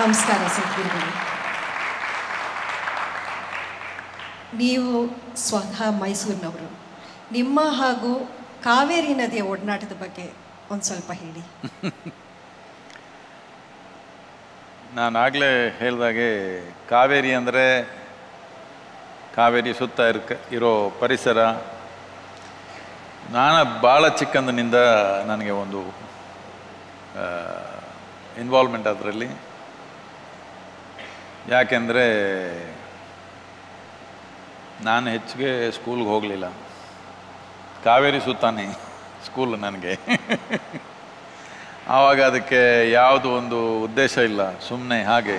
ನಮಸ್ಕಾರ ಸದ್ಗುರುಗಳು ನೀವು ಸ್ವತಃ ಮೈಸೂರಿನವರು. ನಿಮ್ಮ ಹಾಗೂ ಕಾವೇರಿ ನದಿಯ ಒಡನಾಟದ ಬಗ್ಗೆ ಒಂದು ಸ್ವಲ್ಪ ಹೇಳಿ. ನಾನು ಆಗಲೇ ಹೇಳ್ದಾಗೆ ಕಾವೇರಿ ಅಂದರೆ ಕಾವೇರಿ ಸುತ್ತ ಇರ್ಕ, ಇರೋ ಪರಿಸರ. ನಾನು ಭಾಳ ಚಿಕ್ಕಂದಿನಿಂದ ನನಗೆ ಒಂದು ಇನ್ವಾಲ್ವ್ಮೆಂಟ್ ಅದರಲ್ಲಿ. ಯಾಕೆಂದರೆ ನಾನು ಹೆಚ್ಚಿಗೆ ಸ್ಕೂಲ್ಗೆ ಹೋಗಲಿಲ್ಲ. ಕಾವೇರಿ ಸುತ್ತಾನೆ ಸ್ಕೂಲ್ ನನಗೆ. ಆವಾಗ ಅದಕ್ಕೆ ಯಾವುದು ಒಂದು ಉದ್ದೇಶ ಇಲ್ಲ ಸುಮ್ಮನೆ ಹಾಗೆ.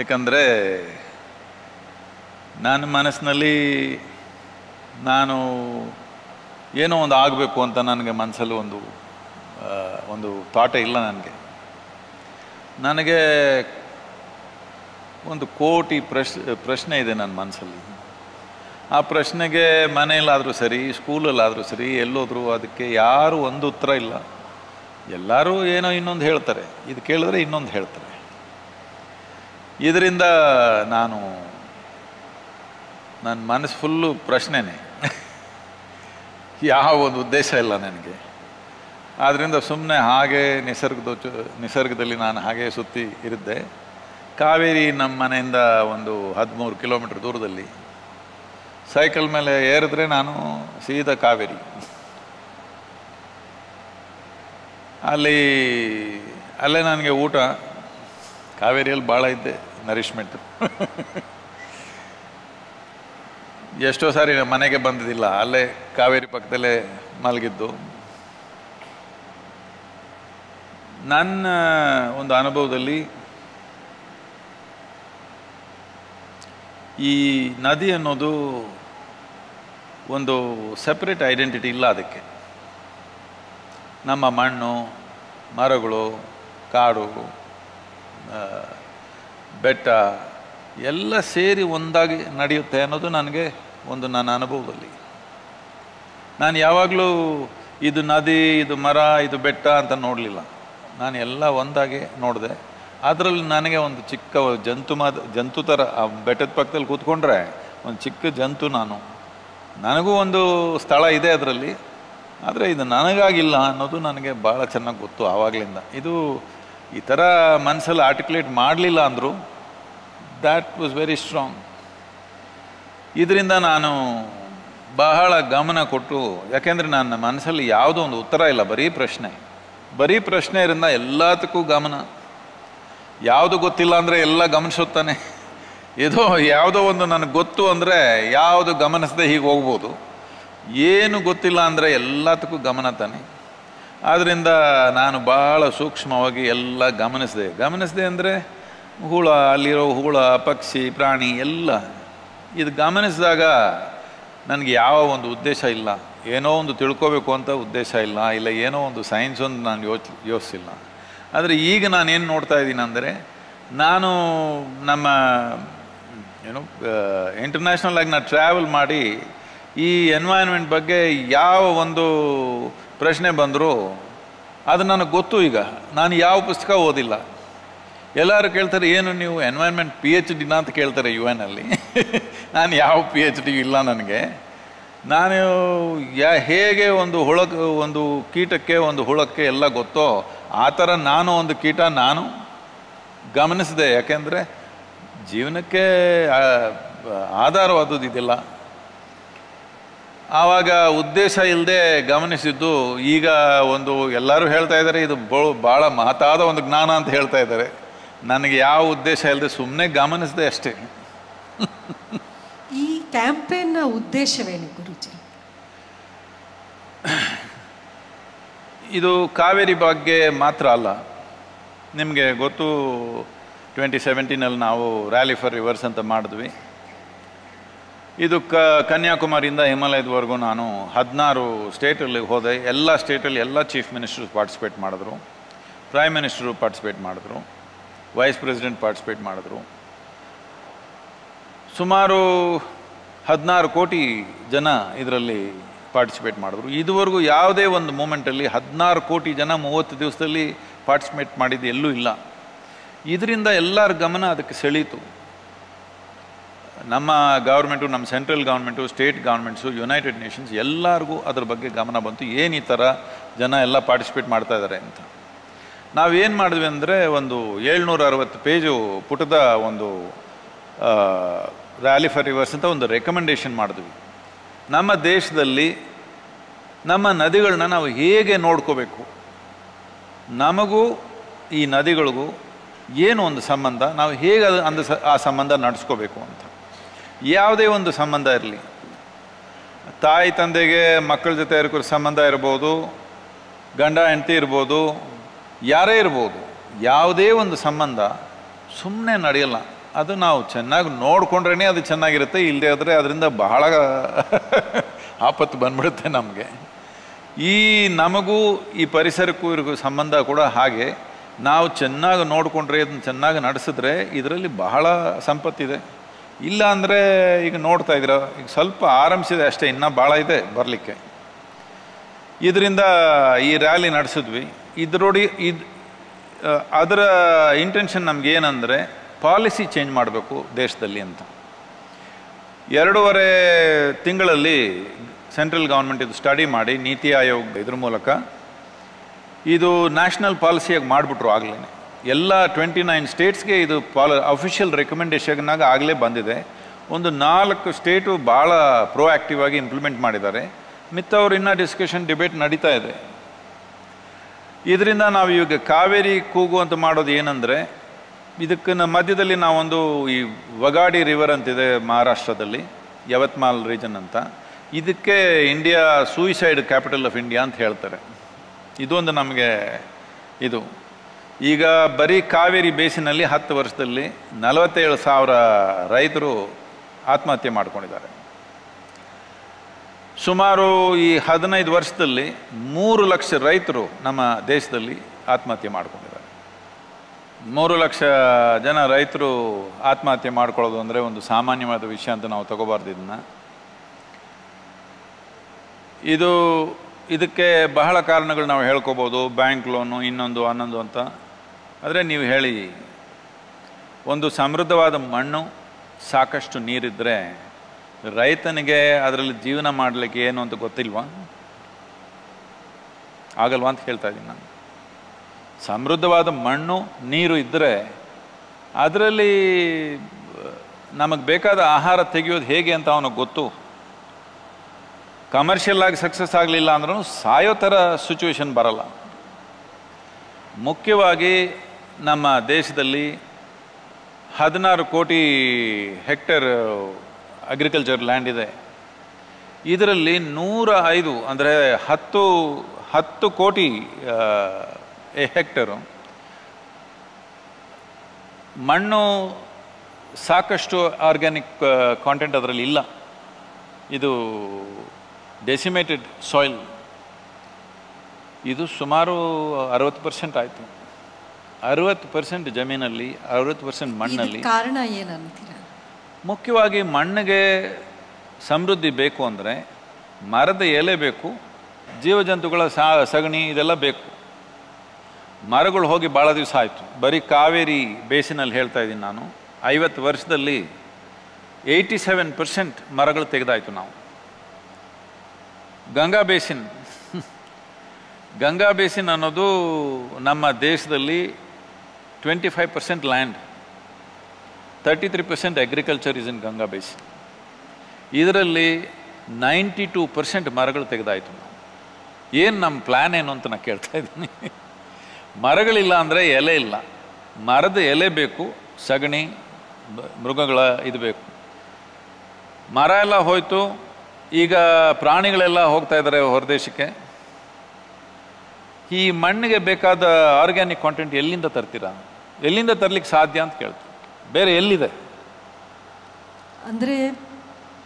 ಏಕೆಂದರೆ ನನ್ನ ಮನಸ್ಸಿನಲ್ಲಿ ನಾನು ಏನೋ ಒಂದು ಆಗಬೇಕು ಅಂತ ನನಗೆ ಮನಸ್ಸಲ್ಲಿ ಒಂದು ಒಂದು ಥಾಟೇ ಇಲ್ಲ ನನಗೆ. ನನಗೆ ಒಂದು ಕೋಟಿ ಪ್ರಶ್, ಪ್ರಶ್ನೆ ಇದೆ ನನ್ನ ಮನಸ್ಸಲ್ಲಿ. ಆ ಪ್ರಶ್ನೆಗೆ ಮನೆಯಲ್ಲಾದರೂ ಸರಿ, ಸ್ಕೂಲಲ್ಲಾದರೂ ಸರಿ, ಎಲ್ಲೋದ್ರೂ ಅದಕ್ಕೆ ಯಾರೂ ಒಂದು ಉತ್ತರ ಇಲ್ಲ. ಎಲ್ಲರೂ ಏನೋ ಇನ್ನೊಂದು ಹೇಳ್ತಾರೆ. ಇದು ಕೇಳಿದ್ರೆ ಇನ್ನೊಂದು ಹೇಳ್ತಾರೆ. ಇದರಿಂದ ನಾನು ನನ್ನ ಮನಸ್ಸು ಫುಲ್ಲು ಪ್ರಶ್ನೆನೇ. ಯಾವ ಒಂದು ಉದ್ದೇಶ ಇಲ್ಲ ನನಗೆ. ಆದ್ದರಿಂದ ಸುಮ್ಮನೆ ಹಾಗೆ ನಿಸರ್ಗದ ನಿಸರ್ಗದಲ್ಲಿ ನಾನು ಹಾಗೆ ಸುತ್ತಿ ಇರಿದ್ದೆ. ಕಾವೇರಿ ನಮ್ಮ ಮನೆಯಿಂದ ಒಂದು ಹದಿಮೂರು ಕಿಲೋಮೀಟ್ರ್ ದೂರದಲ್ಲಿ ಸೈಕಲ್ ಮೇಲೆ ಏರಿದ್ರೆ ನಾನು ಸೀದಾ ಕಾವೇರಿ. ಅಲ್ಲಿ, ಅಲ್ಲೇ ನನಗೆ ಊಟ. ಕಾವೇರಿಯಲ್ಲಿ ಭಾಳ ಇದ್ದೆ ನರಿಶ್ಮೆಂಟ್ ಎಷ್ಟೋ ಸಾರಿ ಮನೆಗೆ ಬಂದಿದ್ದಿಲ್ಲ, ಅಲ್ಲೇ ಕಾವೇರಿ ಪಕ್ಕದಲ್ಲೇ ಮಲಗಿದ್ದು. ನನ್ನ ಒಂದು ಅನುಭವದಲ್ಲಿ ಈ ನದಿ ಅನ್ನೋದು ಒಂದು ಸಪ್ರೇಟ್ ಐಡೆಂಟಿಟಿ ಇಲ್ಲ ಅದಕ್ಕೆ. ನಮ್ಮ ಮಣ್ಣು, ಮರಗಳು, ಕಾಡು ಬೆಟ್ಟ ಎಲ್ಲ ಸೇರಿ ಒಂದಾಗಿ ನಡೆಯುತ್ತೆ ಅನ್ನೋದು ನನಗೆ ಒಂದು ನನ್ನ ಅನುಭವದಲ್ಲಿ. ನಾನು ಯಾವಾಗಲೂ ಇದು ನದಿ, ಇದು ಮರ, ಇದು ಬೆಟ್ಟ ಅಂತ ನೋಡಲಿಲ್ಲ. ನಾನು ಎಲ್ಲ ಒಂದಾಗಿ ನೋಡಿದೆ. ಅದರಲ್ಲಿ ನನಗೆ ಒಂದು ಚಿಕ್ಕ ಜಂತು ಮಾದ ಜಂತು ಥರ ಆ ಬೆಟ್ಟದ ಪಕ್ಕದಲ್ಲಿ ಕೂತ್ಕೊಂಡ್ರೆ ಒಂದು ಚಿಕ್ಕ ಜಂತು ನಾನು. ನನಗೂ ಒಂದು ಸ್ಥಳ ಇದೆ ಅದರಲ್ಲಿ. ಆದರೆ ಇದು ನನಗಾಗಿಲ್ಲ ಅನ್ನೋದು ನನಗೆ ಭಾಳ ಚೆನ್ನಾಗಿ ಗೊತ್ತು ಆವಾಗಲಿಂದ. ಇದು ಈ ಥರ ಮನಸ್ಸಲ್ಲಿ ಆರ್ಟಿಕ್ಯುಲೇಟ್ ಮಾಡಲಿಲ್ಲ ಅಂದರು ದ್ಯಾಟ್ ವಾಸ್ ವೆರಿ ಸ್ಟ್ರಾಂಗ್ ಇದರಿಂದ ನಾನು ಬಹಳ ಗಮನ ಕೊಟ್ಟು, ಯಾಕೆಂದರೆ ನನ್ನ ಮನಸ್ಸಲ್ಲಿ ಯಾವುದೋ ಒಂದು ಉತ್ತರ ಇಲ್ಲ, ಬರೀ ಪ್ರಶ್ನೆ. ಬರೀ ಪ್ರಶ್ನೆ ಇರಿಂದ ಎಲ್ಲದಕ್ಕೂ ಗಮನ. ಯಾವುದು ಗೊತ್ತಿಲ್ಲ ಅಂದರೆ ಎಲ್ಲ ಗಮನಿಸುತ್ತಾನೆ. ಏನೋ ಯಾವುದೋ ಒಂದು ನನಗೆ ಗೊತ್ತು ಅಂದರೆ ಯಾವುದು ಗಮನಿಸದೆ ಹೀಗೆ ಹೋಗ್ಬೋದು. ಏನು ಗೊತ್ತಿಲ್ಲ ಅಂದರೆ ಎಲ್ಲದಕ್ಕೂ ಗಮನ ತಾನೆ. ಆದ್ದರಿಂದ ನಾನು ಭಾಳ ಸೂಕ್ಷ್ಮವಾಗಿ ಎಲ್ಲ ಗಮನಿಸಿದೆ. ಗಮನಿಸಿದೆ ಅಂದರೆ ಹುಳ, ಅಲ್ಲಿರೋ ಹುಳ, ಪಕ್ಷಿ, ಪ್ರಾಣಿ ಎಲ್ಲ. ಇದು ಗಮನಿಸಿದಾಗ ನನಗೆ ಯಾವ ಒಂದು ಉದ್ದೇಶ ಇಲ್ಲ. ಏನೋ ಒಂದು ತಿಳ್ಕೋಬೇಕು ಅಂತ ಉದ್ದೇಶ ಇಲ್ಲ. ಇಲ್ಲ ಏನೋ ಒಂದು ಸೈನ್ಸ್ ಒಂದು ನಾನು ಯೋಚ್, ಯೋಚಿಸಿಲ್ಲ. ಆದರೆ ಈಗ ನಾನು ಏನು ನೋಡ್ತಾ ಇದ್ದೀನಿ ಅಂದರೆ, ನಾನು ನಮ್ಮ ಏನು ಇಂಟರ್ನ್ಯಾಷನಲ್ ಆಗಿ ನಾನು ಟ್ರಾವೆಲ್ ಮಾಡಿ ಈ ಎನ್ವೈರ್ನ್ಮೆಂಟ್ ಬಗ್ಗೆ ಯಾವ ಒಂದು ಪ್ರಶ್ನೆ ಬಂದರೂ ಅದು ನನಗೆ ಗೊತ್ತು ಈಗ. ನಾನು ಯಾವ ಪುಸ್ತಕ ಓದಿಲ್ಲ. ಎಲ್ಲರೂ ಕೇಳ್ತಾರೆ, ಏನು ನೀವು ಎನ್ವೈರ್ನ್ಮೆಂಟ್ ಪಿ ಎಚ್ ಡಿನ ಅಂತ ಕೇಳ್ತಾರೆ ಯು ಅಲ್ಲಿ. ನಾನು ಯಾವ ಪಿ ಎಚ್ ಡಿ ಇಲ್ಲ ನನಗೆ. ನಾನು ಯಾ ಹೇಗೆ ಒಂದು ಹುಳಕ್ಕೆ ಒಂದು ಕೀಟಕ್ಕೆ, ಒಂದು ಹುಳಕ್ಕೆ ಎಲ್ಲ ಗೊತ್ತೋ ಆ ಥರ ನಾನು ಒಂದು ಕೀಟ ನಾನು ಗಮನಿಸಿದೆ. ಯಾಕೆಂದರೆ ಜೀವನಕ್ಕೆ ಆಧಾರವಾದದ್ದು ಇದೆಲ್ಲ. ಆವಾಗ ಉದ್ದೇಶ ಇಲ್ಲದೆ ಗಮನಿಸಿದ್ದು ಈಗ ಒಂದು ಎಲ್ಲರೂ ಹೇಳ್ತಾ ಇದ್ದಾರೆ, ಇದು ಭಾಳ ಮಹತ್ತಾದ ಒಂದು ಜ್ಞಾನ ಅಂತ ಹೇಳ್ತಾ ಇದ್ದಾರೆ. ನನಗೆ ಯಾವ ಉದ್ದೇಶ ಇಲ್ಲದೆ ಸುಮ್ಮನೆ ಗಮನಿಸಿದೆ ಅಷ್ಟೇ. ಈ ಕ್ಯಾಂಪೇನ್ನ ಉದ್ದೇಶವೇನು ಇದು ಕಾವೇರಿ ಬಗ್ಗೆ ಮಾತ್ರ ಅಲ್ಲ. ನಿಮಗೆ ಗೊತ್ತು ಟ್ವೆಂಟಿ ಸೆವೆಂಟೀನಲ್ಲಿ ನಾವು ರ್ಯಾಲಿ ಫಾರ್ ರಿವರ್ಸ್ ಅಂತ ಮಾಡಿದ್ವಿ. ಇದು ಕ, ಕನ್ಯಾಕುಮಾರಿಯಿಂದ ಹಿಮಾಲಯದವರೆಗೂ ನಾನು ಹದಿನಾರು ಸ್ಟೇಟಲ್ಲಿ ಹೋದೆ. ಎಲ್ಲ ಸ್ಟೇಟಲ್ಲಿ ಎಲ್ಲ ಚೀಫ್ ಮಿನಿಸ್ಟರ್ಸ್ ಪಾರ್ಟಿಸಿಪೇಟ್ ಮಾಡಿದ್ರು. ಪ್ರೈಮ್ ಮಿನಿಸ್ಟರು ಪಾರ್ಟಿಸಿಪೇಟ್ ಮಾಡಿದ್ರು. ವೈಸ್ ಪ್ರೆಸಿಡೆಂಟ್ ಪಾರ್ಟಿಸಿಪೇಟ್ ಮಾಡಿದ್ರು. ಸುಮಾರು ಹದಿನಾರು ಕೋಟಿ ಜನ ಇದರಲ್ಲಿ ಪಾರ್ಟಿಸಿಪೇಟ್ ಮಾಡಿದ್ರು. ಇದುವರೆಗೂ ಯಾವುದೇ ಒಂದು ಮೂಮೆಂಟಲ್ಲಿ ಹದಿನಾರು ಕೋಟಿ ಜನ ಮೂವತ್ತು ದಿವಸದಲ್ಲಿ ಪಾರ್ಟಿಸಿಪೇಟ್ ಮಾಡಿದ್ದು ಎಲ್ಲೂ ಇಲ್ಲ. ಇದರಿಂದ ಎಲ್ಲರ ಗಮನ ಅದಕ್ಕೆ ಸೆಳೀತು. ನಮ್ಮ ಗೌರ್ಮೆಂಟು ನಮ್ಮ central government state governments United Nations ಎಲ್ಲರಿಗೂ ಅದ್ರ ಬಗ್ಗೆ ಗಮನ ಬಂತು. ಏನು ಈ ಥರ ಜನ ಎಲ್ಲ ಪಾರ್ಟಿಸಿಪೇಟ್ ಮಾಡ್ತಾ ಇದ್ದಾರೆ ಅಂತ. ನಾವೇನು ಮಾಡಿದ್ವಿ ಅಂದರೆ ಒಂದು ಏಳ್ನೂರ ಅರವತ್ತು ಪೇಜು ಪುಟದ ಒಂದು ರ್ಯಾಲಿ ಫಾರ್ ರಿವರ್ಸ್ ಅಂತ ಒಂದು ರೆಕಮೆಂಡೇಷನ್ ಮಾಡಿದ್ವಿ. ನಮ್ಮ ದೇಶದಲ್ಲಿ ನಮ್ಮ ನದಿಗಳನ್ನ ನಾವು ಹೇಗೆ ನೋಡ್ಕೋಬೇಕು? ನಮಗೂ ಈ ನದಿಗಳಿಗೂ ಏನು ಒಂದು ಸಂಬಂಧ? ನಾವು ಹೇಗೆ ಅದು ಅಂದ ಆ ಸಂಬಂಧ ನಡೆಸ್ಕೋಬೇಕು ಅಂತ. ಯಾವುದೇ ಒಂದು ಸಂಬಂಧ ಇರಲಿ. ತಾಯಿ, ತಂದೆಗೆ, ಮಕ್ಕಳ ಜೊತೆ ಇರೋ ಸಂಬಂಧ ಇರ್ಬೋದು, ಗಂಡ, ಹೆಂಡತಿ ಇರ್ಬೋದು, ಯಾರೇ ಇರ್ಬೋದು, ಯಾವುದೇ ಒಂದು ಸಂಬಂಧ ಸುಮ್ಮನೆ ನಡೆಯಲ್ಲ. ಅದು ನಾವು ಚೆನ್ನಾಗಿ ನೋಡಿಕೊಂಡ್ರೇ ಅದು ಚೆನ್ನಾಗಿರುತ್ತೆ ಇಲ್ಲದೆ ಆದರೆ ಅದರಿಂದ ಬಹಳ ಆಪತ್ತು ಬಂದ್ಬಿಡುತ್ತೆ ನಮಗೆ. ಈ ನಮಗೂ, ಈ ಪರಿಸರಕ್ಕೂ ಇರೋ ಸಂಬಂಧ ಕೂಡ ಹಾಗೆ, ನಾವು ಚೆನ್ನಾಗಿ ನೋಡಿಕೊಂಡ್ರೆ ಇದನ್ನು ಚೆನ್ನಾಗಿ ನಡೆಸಿದ್ರೆ ಇದರಲ್ಲಿ ಬಹಳ ಸಂಪತ್ತಿದೆ. ಇಲ್ಲ ಅಂದರೆ ಈಗ ನೋಡ್ತಾ ಇದ್ದೀರ, ಈಗ ಸ್ವಲ್ಪ ಆರಂಭಿಸಿದೆ ಅಷ್ಟೇ, ಇನ್ನೂ ಭಾಳ ಇದೆ ಬರಲಿಕ್ಕೆ. ಇದರಿಂದ ಈ ರ್ಯಾಲಿ ನಡೆಸಿದ್ವಿ. ಇದರೊಡಿ, ಇದು ಅದರ ಇಂಟೆನ್ಷನ್ ನಮಗೇನಂದರೆ ಪಾಲಿಸಿ ಚೇಂಜ್ ಮಾಡಬೇಕು ದೇಶದಲ್ಲಿ ಅಂತ. ಎರಡೂವರೆ ತಿಂಗಳಲ್ಲಿ ಸೆಂಟ್ರಲ್ ಗೌರ್ಮೆಂಟ್ ಇದು ಸ್ಟಡಿ ಮಾಡಿ ನೀತಿ ಆಯೋಗ ಇದ್ರ ಮೂಲಕ ಇದು ನ್ಯಾಷನಲ್ ಪಾಲಿಸಿಯಾಗಿ ಮಾಡಿಬಿಟ್ರು ಆಗಲೇ ಎಲ್ಲ ಟ್ವೆಂಟಿ ನೈನ್ ಸ್ಟೇಟ್ಸ್ಗೆ ಇದು ಪಾಲ, ಅಫಿಷಿಯಲ್ ರೆಕಮೆಂಡೇಷನ್ನಾಗ ಆಗಲೇ ಬಂದಿದೆ. ಒಂದು ನಾಲ್ಕು ಸ್ಟೇಟು ಭಾಳ ಪ್ರೋಆ್ಯಕ್ಟಿವ್ ಆಗಿ ಇಂಪ್ಲಿಮೆಂಟ್ ಮಾಡಿದ್ದಾರೆ. ಮಿತ್ತವ್ರು ಇನ್ನೂ ಡಿಸ್ಕಷನ್, ಡಿಬೇಟ್ ನಡೀತಾ ಇದೆ. ಇದರಿಂದ ನಾವು ಇವಾಗ ಕಾವೇರಿ ಕೂಗು ಅಂತ ಮಾಡೋದು ಏನಂದರೆ ಇದಕ್ಕೆ ನಮ್ಮ ಮಧ್ಯದಲ್ಲಿ ನಾವೊಂದು ಈ ವಗಾಡಿ ರಿವರ್ ಅಂತಿದೆ ಮಹಾರಾಷ್ಟ್ರದಲ್ಲಿ, ಯವತ್ಮಾಲ್ ರೀಜನ್ ಅಂತ. ಇದಕ್ಕೆ India suicide capital of India ಅಂತ ಹೇಳ್ತಾರೆ. ಇದೊಂದು ನಮಗೆ ಇದು. ಈಗ ಬರೀ ಕಾವೇರಿ ಬೇಸಿನಲ್ಲಿ ಹತ್ತು ವರ್ಷದಲ್ಲಿ ನಲವತ್ತೇಳು ಸಾವಿರ ರೈತರು ಆತ್ಮಹತ್ಯೆ ಮಾಡ್ಕೊಂಡಿದ್ದಾರೆ. ಸುಮಾರು ಈ ಹದಿನೈದು ವರ್ಷದಲ್ಲಿ ಮೂರು ಲಕ್ಷ ರೈತರು ನಮ್ಮ ದೇಶದಲ್ಲಿ ಆತ್ಮಹತ್ಯೆ ಮಾಡ್ಕೊಂಡಿದ್ದಾರೆ. ಮೂರು ಲಕ್ಷ ಜನ ರೈತರು ಆತ್ಮಹತ್ಯೆ ಮಾಡ್ಕೊಳ್ಳೋದು ಅಂದರೆ ಒಂದು ಸಾಮಾನ್ಯವಾದ ವಿಷಯ ಅಂತ ನಾವು ತಗೋಬಾರ್ದು ಇದನ್ನ. ಇದು, ಇದಕ್ಕೆ ಬಹಳ ಕಾರಣಗಳು ನಾವು ಹೇಳ್ಕೊಬೋದು. ಬ್ಯಾಂಕ್ ಲೋನು, ಇನ್ನೊಂದು ಅನ್ನೊಂದು ಅಂತ. ಆದರೆ ನೀವು ಹೇಳಿ, ಒಂದು ಸಮೃದ್ಧವಾದ ಮಣ್ಣು ಸಾಕಷ್ಟು ನೀರಿದ್ದರೆ ರೈತನಿಗೆ ಅದರಲ್ಲಿ ಜೀವನ ಮಾಡಲಿಕ್ಕೆ ಏನು ಅಂತ ಗೊತ್ತಿಲ್ವಾ? ಆಗಲ್ವಾ ಅಂತ ಹೇಳ್ತಾ ಇದ್ದೀನಿ ನಾನು. ಸಮೃದ್ಧವಾದ ಮಣ್ಣು, ನೀರು ಇದ್ದರೆ ಅದರಲ್ಲಿ ನಮಗೆ ಬೇಕಾದ ಆಹಾರ ತೆಗೆಯೋದು ಹೇಗೆ ಅಂತ ಅವನಿಗೆ ಗೊತ್ತು. ಕಮರ್ಷಿಯಲ್ ಆಗಿ ಸಕ್ಸಸ್ ಆಗಲಿಲ್ಲ ಅಂದ್ರೂ ಸಾಯೋ ಥರ ಸಿಚುವೇಶನ್ ಬರಲ್ಲ. ಮುಖ್ಯವಾಗಿ ನಮ್ಮ ದೇಶದಲ್ಲಿ ಹದಿನಾರು ಕೋಟಿ ಹೆಕ್ಟೇರ್ ಅಗ್ರಿಕಲ್ಚರ್ ಲ್ಯಾಂಡ್ ಇದೆ. ಇದರಲ್ಲಿ ನೂರ ಐದು ಅಂದರೆ ಹತ್ತು ಹತ್ತು ಕೋಟಿ ಹೆಕ್ಟರು. ಮಣ್ಣು ಸಾಕಷ್ಟು ಆರ್ಗ್ಯಾನಿಕ್ ಕಾಂಟೆಂಟ್ ಅದರಲ್ಲಿ ಇಲ್ಲ. ಇದು ಡೆಸಿಮೇಟೆಡ್ ಸಾಯಿಲ್ ಇದು ಸುಮಾರು ಅರವತ್ತು ಪರ್ಸೆಂಟ್ ಆಯಿತು. ಅರವತ್ತು ಪರ್ಸೆಂಟ್ ಜಮೀನಲ್ಲಿ ಅರವತ್ತು ಪರ್ಸೆಂಟ್ ಮಣ್ಣಲ್ಲಿ ಕಾರಣ ಏನಂತೀರ? ಮುಖ್ಯವಾಗಿ ಮಣ್ಣಿಗೆ ಸಮೃದ್ಧಿ ಬೇಕು ಅಂದರೆ ಮರದ ಎಲೆ ಬೇಕು ಜೀವಜಂತುಗಳ ಸಗಣಿ ಇದೆಲ್ಲ ಬೇಕು. ಮರಗಳು ಹೋಗಿ ಭಾಳ ದಿವಸ ಆಯಿತು. ಬರೀ ಕಾವೇರಿ ಬೇಸಿನಲ್ಲಿ ಹೇಳ್ತಾ ಇದ್ದೀನಿ ನಾನು. ಐವತ್ತು ವರ್ಷದಲ್ಲಿ ಏಯ್ಟಿ ಸೆವೆನ್ ಪರ್ಸೆಂಟ್ ಮರಗಳು ತೆಗೆದಾಯಿತು ನಾವು. ಗಂಗಾ ಬೇಸಿನ್. ಗಂಗಾ ಬೇಸಿನ್ ಅನ್ನೋದು ನಮ್ಮ ದೇಶದಲ್ಲಿ twenty five percent land. Thirty three percent agriculture is in Ganga basin. ಇದರಲ್ಲಿ ನೈಂಟಿ ಟೂ ಪರ್ಸೆಂಟ್ ಮರಗಳು ತೆಗೆದಾಯಿತು ನಾವು. ಏನು ನಮ್ಮ ಪ್ಲ್ಯಾನ್ ಏನು ಅಂತ ನಾನು ಕೇಳ್ತಾ ಇದ್ದೀನಿ. ಮರಗಳಿಲ್ಲ ಅಂದರೆ ಎಲೆ ಇಲ್ಲ. ಮರದ ಎಲೆ ಬೇಕು ಸಗಣಿ ಮೃಗಗಳ ಇದು ಬೇಕು. ಮರ ಎಲ್ಲ ಹೋಯ್ತು ಈಗ ಪ್ರಾಣಿಗಳೆಲ್ಲ ಹೋಗ್ತಾ ಇದ್ದಾರೆ ಹೊರದೇಶಕ್ಕೆ. ಈ ಮಣ್ಣಿಗೆ ಬೇಕಾದ ಆರ್ಗ್ಯಾನಿಕ್ ಕಾಂಟೆಂಟ್ ಎಲ್ಲಿಂದ ತರ್ತೀರಾ? ಎಲ್ಲಿಂದ ತರಲಿಕ್ಕೆ ಸಾಧ್ಯ ಅಂತ ಕೇಳ್ತೀವಿ ಬೇರೆ ಎಲ್ಲಿದೆ? ಅಂದರೆ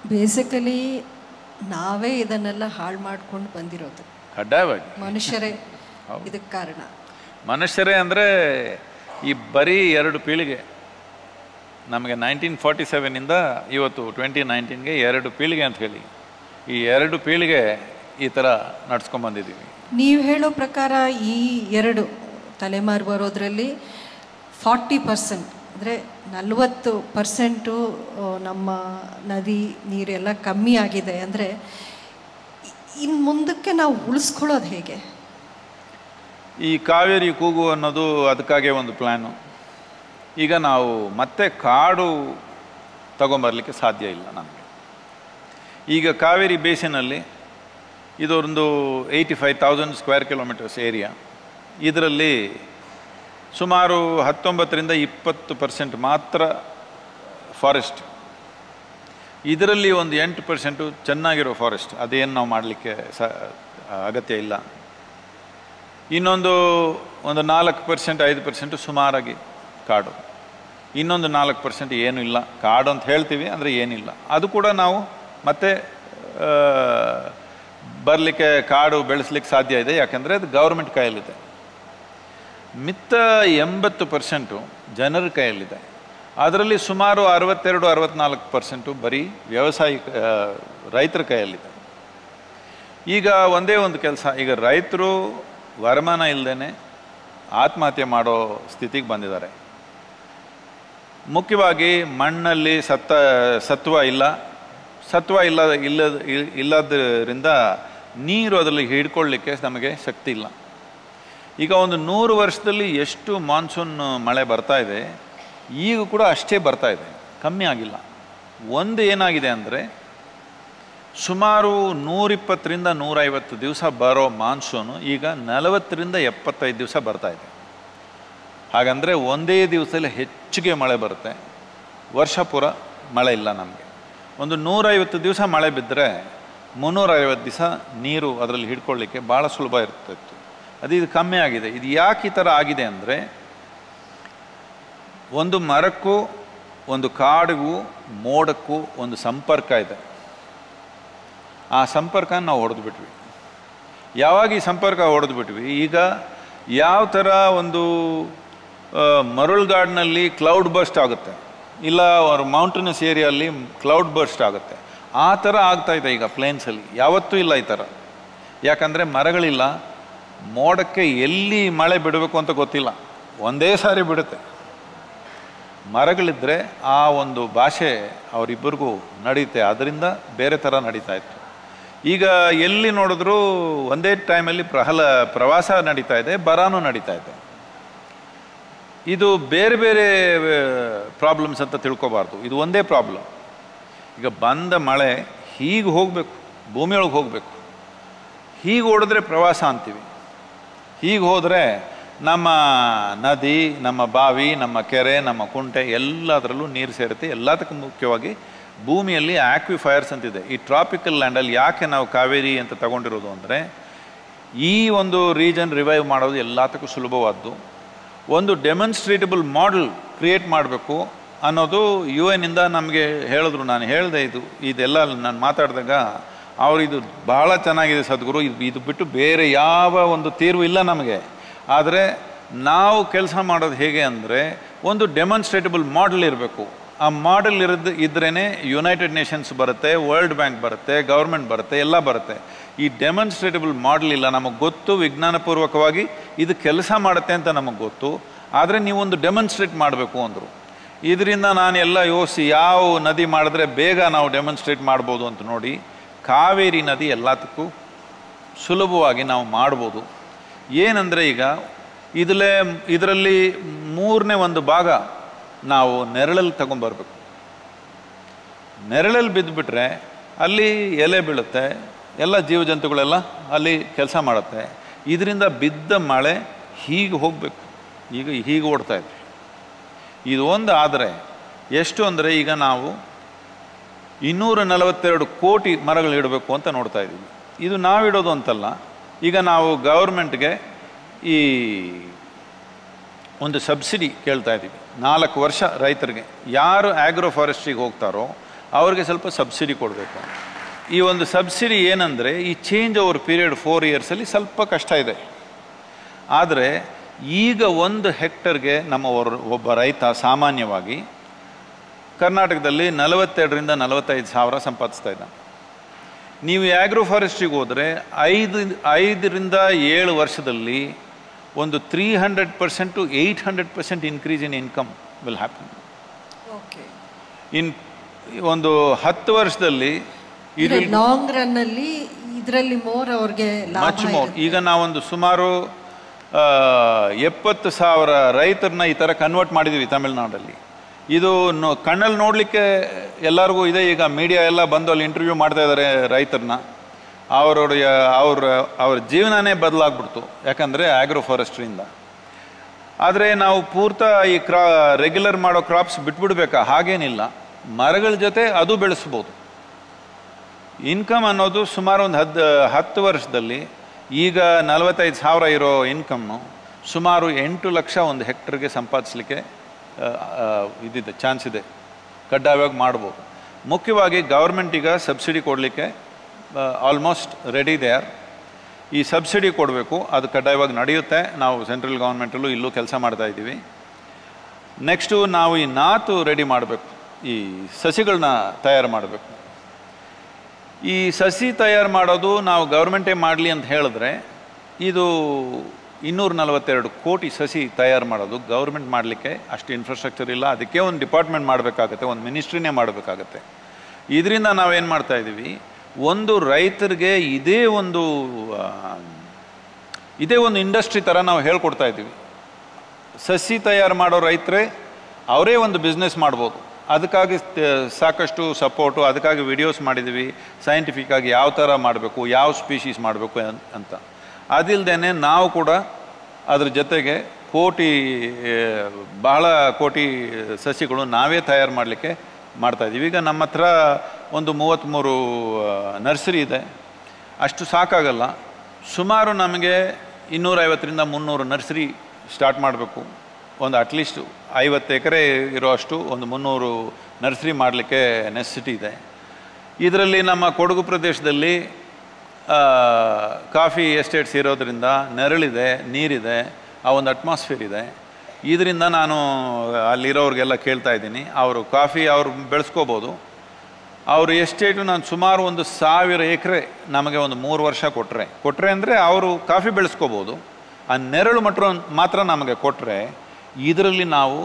ಬೇಸಿಕಲಿ ನಾವೇ ಇದನ್ನೆಲ್ಲ ಹಾಳು ಮಾಡ್ಕೊಂಡು ಬಂದಿರೋದು. ಕಡ್ಡಾಯವಾಗಿ. ಮನುಷ್ಯರೇ. ಇದಕ್ಕೆ ಕಾರಣ. ಮನುಷ್ಯರೇ ಅಂದರೆ ಈ ಬರೀ ಎರಡು ಪೀಳಿಗೆ. ನಮಗೆ ನೈನ್ಟೀನ್ ಫಾರ್ಟಿ ಸೆವೆನಿಂದ ಇವತ್ತು ಟ್ವೆಂಟಿ ನೈನ್ಟೀನ್ಗೆ ಎರಡು ಪೀಳಿಗೆ ಅಂತ ಹೇಳಿ. ಈ ಎರಡು ಪೀಳಿಗೆ ಈ ಥರ ನಡ್ಸ್ಕೊಂಬಂದಿದ್ದೀವಿ ನೀವು ಹೇಳೋ ಪ್ರಕಾರ ಈ ಎರಡು ತಲೆಮಾರು ಬರೋದ್ರಲ್ಲಿ ಫಾರ್ಟಿ ಪರ್ಸೆಂಟ್ ಅಂದರೆ ನಲವತ್ತು ಪರ್ಸೆಂಟು ನಮ್ಮ ನದಿ ನೀರೆಲ್ಲ ಕಮ್ಮಿ ಆಗಿದೆ. ಅಂದರೆ ಇನ್ನು ಮುಂದಕ್ಕೆ ನಾವು ಉಳಿಸ್ಕೊಳ್ಳೋದು ಹೇಗೆ? ಈ ಕಾವೇರಿ ಕೂಗು ಅನ್ನೋದು ಅದಕ್ಕಾಗೇ ಒಂದು ಪ್ಲ್ಯಾನು. ಈಗ ನಾವು ಮತ್ತೆ ಕಾಡು ತಗೊಂಬರಲಿಕ್ಕೆ ಸಾಧ್ಯ ಇಲ್ಲ ನಮಗೆ. ಈಗ ಕಾವೇರಿ ಬೇಸಿನಲ್ಲಿ ಇದೊಂದು eighty five thousand square kilometres area ಇದರಲ್ಲಿ ಸುಮಾರು ಹತ್ತೊಂಬತ್ತರಿಂದ ಇಪ್ಪತ್ತು ಪರ್ಸೆಂಟ್ ಮಾತ್ರ ಫಾರೆಸ್ಟ್ ಇದರಲ್ಲಿ ಒಂದು ಎಂಟು ಪರ್ಸೆಂಟು ಚೆನ್ನಾಗಿರೋ ಫಾರೆಸ್ಟ್ ಅದೇನು ನಾವು ಮಾಡಲಿಕ್ಕೆ ಸ ಅಗತ್ಯ ಇಲ್ಲ. ಇನ್ನೊಂದು ಒಂದು ನಾಲ್ಕು ಪರ್ಸೆಂಟ್ ಐದು ಪರ್ಸೆಂಟು ಸುಮಾರಾಗಿ ಕಾಡು. ಇನ್ನೊಂದು ನಾಲ್ಕು ಪರ್ಸೆಂಟ್ ಏನೂ ಇಲ್ಲ. ಕಾಡು ಅಂತ ಹೇಳ್ತೀವಿ, ಅಂದರೆ ಏನಿಲ್ಲ. ಅದು ಕೂಡ ನಾವು ಮತ್ತೆ ಬರಲಿಕ್ಕೆ ಕಾಡು ಬೆಳೆಸ್ಲಿಕ್ಕೆ ಸಾಧ್ಯ ಇದೆ. ಯಾಕೆಂದರೆ ಅದು ಗೌರ್ಮೆಂಟ್ ಕೈಯಲ್ಲಿದೆ. ಮಿತ್ತ ಎಂಬತ್ತು ಪರ್ಸೆಂಟು ಜನರ ಕೈಯಲ್ಲಿದೆ. ಅದರಲ್ಲಿ ಸುಮಾರು ಅರವತ್ತೆರಡು, ಅರವತ್ನಾಲ್ಕು ಪರ್ಸೆಂಟು ಬರೀ ವ್ಯವಸಾಯಿಕ ರೈತರ ಕೈಯಲ್ಲಿದೆ. ಈಗ ಒಂದೇ ಒಂದು ಕೆಲಸ. ಈಗ ರೈತರು ವರಮಾನ ಇಲ್ಲದೇ ಆತ್ಮಹತ್ಯೆ ಮಾಡೋ ಸ್ಥಿತಿಗೆ ಬಂದಿದ್ದಾರೆ. ಮುಖ್ಯವಾಗಿ ಮಣ್ಣಲ್ಲಿ ಸತ್ತ, ಸತ್ವ ಇಲ್ಲ. ಸತ್ವ ಇಲ್ಲ ಇಲ್ಲ ಇಲ್ಲದರಿಂದ ನೀರು ಅದರಲ್ಲಿ ಹಿಡ್ಕೊಳ್ಳಿಕ್ಕೆ ನಮಗೆ ಶಕ್ತಿ ಇಲ್ಲ. ಈಗ ಒಂದು ನೂರು ವರ್ಷದಲ್ಲಿ ಎಷ್ಟು ಮಾನ್ಸೂನ್ ಮಳೆ ಬರ್ತಾ ಇದೆ, ಈಗ ಕೂಡ ಅಷ್ಟೇ ಬರ್ತಾ ಇದೆ, ಕಮ್ಮಿ ಆಗಿಲ್ಲ. ಒಂದು ಏನಾಗಿದೆ ಅಂದರೆ ಸುಮಾರು ನೂರಿಪ್ಪತ್ತರಿಂದ ನೂರೈವತ್ತು ದಿವಸ ಬರೋ ಮಾನ್ಸೂನು ಈಗ ನಲವತ್ತರಿಂದ ಎಪ್ಪತ್ತೈದು ದಿವಸ ಬರ್ತಾ ಇದೆ. ಹಾಗಂದರೆ ಒಂದೇ ದಿವಸದಲ್ಲಿ ಹೆಚ್ಚಿಗೆ ಮಳೆ ಬರುತ್ತೆ. ವರ್ಷ ಪೂರ ಮಳೆ ಇಲ್ಲ ನಮಗೆ. ಒಂದು ನೂರೈವತ್ತು ದಿವಸ ಮಳೆ ಬಿದ್ದರೆ ಮುನ್ನೂರೈವತ್ತು ದಿವಸ ನೀರು ಅದರಲ್ಲಿ ಹಿಡ್ಕೊಳ್ಳಿಕ್ಕೆ ಭಾಳ ಸುಲಭ ಇರ್ತಿತ್ತು. ಅದು ಇದು ಕಮ್ಮಿ ಆಗಿದೆ. ಇದು ಯಾಕೆ ಈ ಥರ ಆಗಿದೆ ಅಂದರೆ ಒಂದು ಮರಕ್ಕೂ ಒಂದು ಕಾಡಿಗೂ ಮೋಡಕ್ಕೂ ಒಂದು ಸಂಪರ್ಕ ಇದೆ. ಆ ಸಂಪರ್ಕ ನಾವು ಹೊಡೆದು ಬಿಟ್ವಿ. ಯಾವಾಗ ಈ ಸಂಪರ್ಕ ಹೊಡೆದು ಬಿಟ್ವಿ? ಈಗ ಯಾವ ಥರ ಒಂದು ಮರಳುಗಾಡಿನಲ್ಲಿ ಕ್ಲೌಡ್ ಬಸ್ಟ್ ಆಗುತ್ತೆ. ಇಲ್ಲ ಅವ್ರ ಮೌಂಟನಸ್ ಏರಿಯಲ್ಲಿ ಕ್ಲೌಡ್ ಬಸ್ಟ್ ಆಗುತ್ತೆ. ಆ ಥರ ಇದೆ ಈಗ ಪ್ಲೇನ್ಸಲ್ಲಿ ಯಾವತ್ತೂ ಇಲ್ಲ ಈ ಥರ. ಯಾಕಂದರೆ ಮರಗಳಿಲ್ಲ. ಮೋಡಕ್ಕೆ ಎಲ್ಲಿ ಮಳೆ ಬಿಡಬೇಕು ಅಂತ ಗೊತ್ತಿಲ್ಲ. ಒಂದೇ ಸಾರಿ ಬಿಡುತ್ತೆ. ಮರಗಳಿದ್ದರೆ ಆ ಒಂದು ಭಾಷೆ ಅವರಿಬ್ಬರಿಗೂ ನಡೀತೆ. ಅದರಿಂದ ಬೇರೆ ಥರ ನಡೀತಾ ಇತ್ತು. ಈಗ ಎಲ್ಲಿ ನೋಡಿದ್ರೂ ಒಂದೇ ಟೈಮಲ್ಲಿ ಪ್ರಹಲ ಪ್ರವಾಸ ನಡೀತಾ ಇದೆ, ಬರಾನು ನಡೀತಾ ಇದೆ. ಇದು ಬೇರೆ ಬೇರೆ ಪ್ರಾಬ್ಲಮ್ಸ್ ಅಂತ ತಿಳ್ಕೊಬಾರ್ದು. ಇದು ಒಂದೇ ಪ್ರಾಬ್ಲಮ್ ಈಗ ಬಂದ ಮಳೆ ಹೀಗೆ ಹೋಗಬೇಕು, ಭೂಮಿಯೊಳಗೆ ಹೋಗಬೇಕು. ಹೀಗೆ ಓಡಿದ್ರೆ ಪ್ರವಾಸ ಅಂತೀವಿ. ಹೀಗೆ ಹೋದರೆ ನಮ್ಮ ನದಿ, ನಮ್ಮ ಬಾವಿ, ನಮ್ಮ ಕೆರೆ, ನಮ್ಮ ಕುಂಟೆ ಎಲ್ಲದರಲ್ಲೂ ನೀರು ಸೇರುತ್ತೆ. ಎಲ್ಲದಕ್ಕೂ ಮುಖ್ಯವಾಗಿ ಭೂಮಿಯಲ್ಲಿ ಆಕ್ವಿಫೈರ್ಸ್ ಅಂತಿದೆ. ಈ ಟ್ರಾಪಿಕಲ್ ಲ್ಯಾಂಡಲ್ಲಿ ಯಾಕೆ ನಾವು ಕಾವೇರಿ ಅಂತ ತಗೊಂಡಿರೋದು ಅಂದರೆ, ಈ ಒಂದು ರೀಜನ್ ರಿವೈವ್ ಮಾಡೋದು ಎಲ್ಲದಕ್ಕೂ ಸುಲಭವಾದ್ದು. ಒಂದು ಡೆಮನ್ಸ್ಟ್ರೇಟಬಲ್ ಮಾಡೆಲ್ ಕ್ರಿಯೇಟ್ ಮಾಡಬೇಕು ಅನ್ನೋದು ಯು ಎನ್ನಿಂದ ನಮಗೆ ಹೇಳಿದ್ರು. ನಾನು ಹೇಳಿದೆ ಇದು, ಇದೆಲ್ಲ ನಾನು ಮಾತಾಡಿದಾಗ, ಅವರು ಇದು ಬಹಳ ಚೆನ್ನಾಗಿದೆ ಸದ್ಗುರು, ಇದು ಇದು ಬಿಟ್ಟು ಬೇರೆ ಯಾವ ಒಂದು ತೀರ್ವು ಇಲ್ಲ ನಮಗೆ. ಆದರೆ ನಾವು ಕೆಲಸ ಮಾಡೋದು ಹೇಗೆ ಅಂದರೆ, ಒಂದು ಡೆಮಾನ್ಸ್ಟ್ರೇಟಬಲ್ ಮಾಡೆಲ್ ಇರಬೇಕು. ಆ ಮಾಡೆಲ್ ಇರೋದು ಇದ್ರೇ ಯುನೈಟೆಡ್ ನೇಷನ್ಸ್ ಬರುತ್ತೆ ವರ್ಲ್ಡ್ ಬ್ಯಾಂಕ್ ಬರುತ್ತೆ ಗೌರ್ಮೆಂಟ್ ಬರುತ್ತೆ, ಎಲ್ಲ ಬರುತ್ತೆ. ಈ ಡೆಮಾನ್ಸ್ಟ್ರೇಟಬಲ್ ಮಾಡೆಲ್ ಇಲ್ಲ, ನಮಗೆ ಗೊತ್ತು, ವಿಜ್ಞಾನಪೂರ್ವಕವಾಗಿ ಇದು ಕೆಲಸ ಮಾಡುತ್ತೆ ಅಂತ ನಮಗೆ ಗೊತ್ತು. ಆದರೆ ನೀವೊಂದು ಡೆಮಾನ್ಸ್ಟ್ರೇಟ್ ಮಾಡಬೇಕು ಅಂದರು. ಇದರಿಂದ ನಾನು ಎಲ್ಲ ಯೋಚಿಸಿ ಯಾವ ನದಿ ಮಾಡಿದ್ರೆ ಬೇಗ ನಾವು ಡೆಮಾನ್ಸ್ಟ್ರೇಟ್ ಮಾಡ್ಬೋದು ಅಂತ ನೋಡಿ, ಕಾವೇರಿ ನದಿ ಎಲ್ಲದಕ್ಕೂ ಸುಲಭವಾಗಿ ನಾವು ಮಾಡ್ಬೋದು. ಏನಂದರೆ ಈಗ, ಇದಲೇ, ಇದರಲ್ಲಿ ಮೂರನೇ ಒಂದು ಭಾಗ ನಾವು ನೆರಳಲ್ಲಿ ತಗೊಂಬರ್ಬೇಕು ನೆರಳಲ್ಲಿ ಬಿದ್ದುಬಿಟ್ರೆ ಅಲ್ಲಿ ಎಲೆ ಬೀಳುತ್ತೆ, ಎಲ್ಲ ಜೀವಜಂತುಗಳೆಲ್ಲ ಅಲ್ಲಿ ಕೆಲಸ ಮಾಡುತ್ತೆ. ಇದರಿಂದ ಬಿದ್ದ ಮಳೆ ಹೀಗೆ ಹೋಗಬೇಕು. ಈಗ ಹೀಗೆ ಓಡ್ತಾ ಇದೆ. ಇದು ಒಂದು ಆದರೆ, ಎಷ್ಟು ಅಂದರೆ ಈಗ ನಾವು ಇನ್ನೂರ ನಲವತ್ತೆರಡು ಕೋಟಿ ಮರಗಳು ಇಡಬೇಕು ಅಂತ ನೋಡ್ತಾ ಇದ್ದೀವಿ. ಇದು ನಾವಿಡೋದು ಅಂತಲ್ಲ, ಈಗ ನಾವು ಗೌರ್ಮೆಂಟ್ಗೆ ಈ ಒಂದು ಸಬ್ಸಿಡಿ ಕೇಳ್ತಾ ಇದ್ದೀವಿ. ನಾಲ್ಕು ವರ್ಷ ರೈತರಿಗೆ. ಯಾರು ಆಗ್ರೋ ಫಾರೆಸ್ಟ್ರಿಗೆ ಹೋಗ್ತಾರೋ ಅವ್ರಿಗೆ ಸ್ವಲ್ಪ ಸಬ್ಸಿಡಿ ಕೊಡಬೇಕು. ಈ ಒಂದು ಸಬ್ಸಿಡಿ ಏನಂದರೆ, ಈ ಚೇಂಜ್ ಓವರ್ ಪೀರಿಯಡ್ ಫೋರ್ ಇಯರ್ಸಲ್ಲಿ ಸ್ವಲ್ಪ ಕಷ್ಟ ಇದೆ. ಆದರೆ ಈಗ ಒಂದು ಹೆಕ್ಟರ್ಗೆ ನಮ್ಮ ಒಬ್ಬ ರೈತ ಸಾಮಾನ್ಯವಾಗಿ ಕರ್ನಾಟಕದಲ್ಲಿ ನಲವತ್ತೆರಡರಿಂದ ನಲವತ್ತೈದು ಸಾವಿರ ಸಂಪಾದಿಸ್ತಾ ಇದ್ದಾನೆ. ನೀವು ಆಗ್ರೋ ಫಾರೆಸ್ಟ್ರಿಗೆ ಹೋದರೆ ಐದು, ಐದರಿಂದ ಏಳು ವರ್ಷದಲ್ಲಿ ಒಂದು three hundred percent to eight hundred percent increase in income will happen okay in ಒಂದು ಹತ್ತು ವರ್ಷದಲ್ಲಿ ಲಾಂಗ್ ರನ್ ಅಲ್ಲಿ ಇದರಲ್ಲಿ ಮೋರ್ ಅವ್ರಿಗೆ ಮಚ್ ಮೋರ್ ಈಗ ನಾವೊಂದು ಸುಮಾರು ಎಪ್ಪತ್ತು ಸಾವಿರ ರೈತರನ್ನ ಈ ಥರ ಕನ್ವರ್ಟ್ ಮಾಡಿದ್ದೀವಿ ತಮಿಳ್ನಾಡಲ್ಲಿ. ಇದು ಕಣ್ಣಲ್ಲಿ ನೋಡಲಿಕ್ಕೆ ಎಲ್ಲರಿಗೂ ಇದೆ. ಈಗ ಮೀಡಿಯಾ ಎಲ್ಲ ಬಂದು ಅಲ್ಲಿ ಇಂಟರ್ವ್ಯೂ ಮಾಡ್ತಾ ಇದ್ದಾರೆ ರೈತರನ್ನ. ಅವ್ರವ್ರ ಅವ್ರ ಅವ್ರ ಜೀವನನೇ ಬದಲಾಗ್ಬಿಡ್ತು, ಯಾಕಂದರೆ ಆಗ್ರೋ ಫಾರೆಸ್ಟ್ರಿಯಿಂದ ಆದರೆ ನಾವು ಪೂರ್ತ ಈ ಕ್ರಾ ರೆಗ್ಯುಲರ್ ಮಾಡೋ ಕ್ರಾಪ್ಸ್ ಬಿಟ್ಬಿಡ್ಬೇಕಾ? ಹಾಗೇನಿಲ್ಲ. ಮರಗಳ ಜೊತೆ ಅದು ಬೆಳೆಸ್ಬೋದು. ಇನ್ಕಮ್ ಅನ್ನೋದು ಸುಮಾರು ಒಂದು ಹದ್, ಹತ್ತು ವರ್ಷದಲ್ಲಿ ಈಗ ನಲವತ್ತೈದು ಸಾವಿರ ಇರೋ ಇನ್ಕಮ್ನು ಸುಮಾರು ಎಂಟು ಲಕ್ಷ ಒಂದು ಹೆಕ್ಟರ್ಗೆ ಸಂಪಾದಿಸ್ಲಿಕ್ಕೆ ಇದಿದೆ, ಚಾನ್ಸ್ ಇದೆ. ಕಡ್ಡಾಯವಾಗಿ ಮಾಡ್ಬೋದು. ಮುಖ್ಯವಾಗಿ ಗೌರ್ಮೆಂಟ್ ಈಗ ಸಬ್ಸಿಡಿ ಕೊಡಲಿಕ್ಕೆ ಆಲ್ಮೋಸ್ಟ್ ರೆಡಿ ದೇರ್ ಈ ಸಬ್ಸಿಡಿ ಕೊಡಬೇಕು, ಅದು ಕಡ್ಡಾಯವಾಗಿ ನಡೆಯುತ್ತೆ. ನಾವು ಸೆಂಟ್ರಲ್ ಗೌರ್ಮೆಂಟಲ್ಲೂ ಇಲ್ಲೂ ಕೆಲಸ ಮಾಡ್ತಾ ಇದ್ದೀವಿ. ನೆಕ್ಸ್ಟು ನಾವು ಈ ನಾತು ರೆಡಿ ಮಾಡಬೇಕು. ಈ ಸಸಿಗಳನ್ನ ತಯಾರು ಮಾಡಬೇಕು. ಈ ಸಸಿ ತಯಾರು ಮಾಡೋದು ನಾವು ಗೌರ್ಮೆಂಟೇ ಮಾಡಲಿ ಅಂತ ಹೇಳಿದ್ರೆ, ಇದು ಇನ್ನೂರ ನಲವತ್ತೆರಡು ಕೋಟಿ ಸಸಿ ತಯಾರು ಮಾಡೋದು ಗೌರ್ಮೆಂಟ್ ಮಾಡಲಿಕ್ಕೆ ಅಷ್ಟು ಇನ್ಫ್ರಾಸ್ಟ್ರಕ್ಚರ್ ಇಲ್ಲ. ಅದಕ್ಕೆ ಒಂದು ಡಿಪಾರ್ಟ್ಮೆಂಟ್ ಮಾಡಬೇಕಾಗತ್ತೆ, ಒಂದು ಮಿನಿಸ್ಟ್ರಿನೇ ಮಾಡಬೇಕಾಗತ್ತೆ. ಇದರಿಂದ ನಾವೇನು ಮಾಡ್ತಾ ಇದ್ದೀವಿ ಒಂದು ರೈತರಿಗೆ ಇದೇ ಒಂದು ಇದೇ ಒಂದು ಇಂಡಸ್ಟ್ರಿ ಥರ ನಾವು ಹೇಳ್ಕೊಡ್ತಾ ಇದ್ದೀವಿ. ಸಸಿ ತಯಾರು ಮಾಡೋ ರೈತರೇ ಅವರೇ ಒಂದು ಬಿಸ್ನೆಸ್ ಮಾಡ್ಬೋದು. ಅದಕ್ಕಾಗಿ ಸಾಕಷ್ಟು ಸಪೋರ್ಟು ಅದಕ್ಕಾಗಿ ವಿಡಿಯೋಸ್ ಮಾಡಿದ್ದೀವಿ. ಸೈಂಟಿಫಿಕ್ ಆಗಿ ಯಾವ ಥರ ಮಾಡಬೇಕು, ಯಾವ ಸ್ಪೀಷೀಸ್ ಮಾಡಬೇಕು ಅಂತ. ಅದಿಲ್ಲದೇ ನಾವು ಕೂಡ ಅದ್ರ ಜೊತೆಗೆ ಕೋಟಿ ಬಹಳ ಕೋಟಿ ಸಸಿಗಳು ನಾವೇ ತಯಾರು ಮಾಡಲಿಕ್ಕೆ ಮಾಡ್ತಾಯಿದ್ದೀವಿ ಈಗ ನಮ್ಮ ಹತ್ರ ಒಂದು ಮೂವತ್ತ್ಮೂರು ನರ್ಸರಿ ಇದೆ. ಅಷ್ಟು ಸಾಕಾಗಲ್ಲ. ಸುಮಾರು ನಮಗೆ ಇನ್ನೂರೈವತ್ತರಿಂದ ಮುನ್ನೂರು ನರ್ಸರಿ ಸ್ಟಾರ್ಟ್ ಮಾಡಬೇಕು. ಒಂದು ಅಟ್ಲೀಸ್ಟ್ ಐವತ್ತು ಎಕರೆ ಇರೋಷ್ಟು ಒಂದು ಮುನ್ನೂರು ನರ್ಸರಿ ಮಾಡಲಿಕ್ಕೆ ನೆಸೆಸಿಟಿ ಇದೆ. ಇದರಲ್ಲಿ ನಮ್ಮ ಕೊಡಗು ಪ್ರದೇಶದಲ್ಲಿ ಕಾಫಿ ಎಸ್ಟೇಟ್ಸ್ ಇರೋದರಿಂದ ನೆರಳಿದೆ, ನೀರಿದೆ, ಆ ಒಂದು ಅಟ್ಮಾಸ್ಫಿಯರ್ ಇದೆ. ಇದರಿಂದ ನಾನು ಅಲ್ಲಿರೋರಿಗೆಲ್ಲ ಕೇಳ್ತಾ ಇದ್ದೀನಿ. ಅವರು ಕಾಫಿ ಅವ್ರು ಬೆಳೆಸ್ಕೋಬೋದು. ಅವ್ರ ಎಸ್ಟೇಟು ನಾನು ಸುಮಾರು ಒಂದು ಸಾವಿರ ಎಕರೆ ನಮಗೆ ಒಂದು ಮೂರು ವರ್ಷ ಕೊಟ್ಟರೆ ಕೊಟ್ಟರೆ ಅಂದರೆ ಅವರು ಕಾಫಿ ಬೆಳೆಸ್ಕೋಬೋದು. ಆ ನೆರಳು ಮಟ್ರ ಮಾತ್ರ ನಮಗೆ ಕೊಟ್ಟರೆ ಇದರಲ್ಲಿ ನಾವು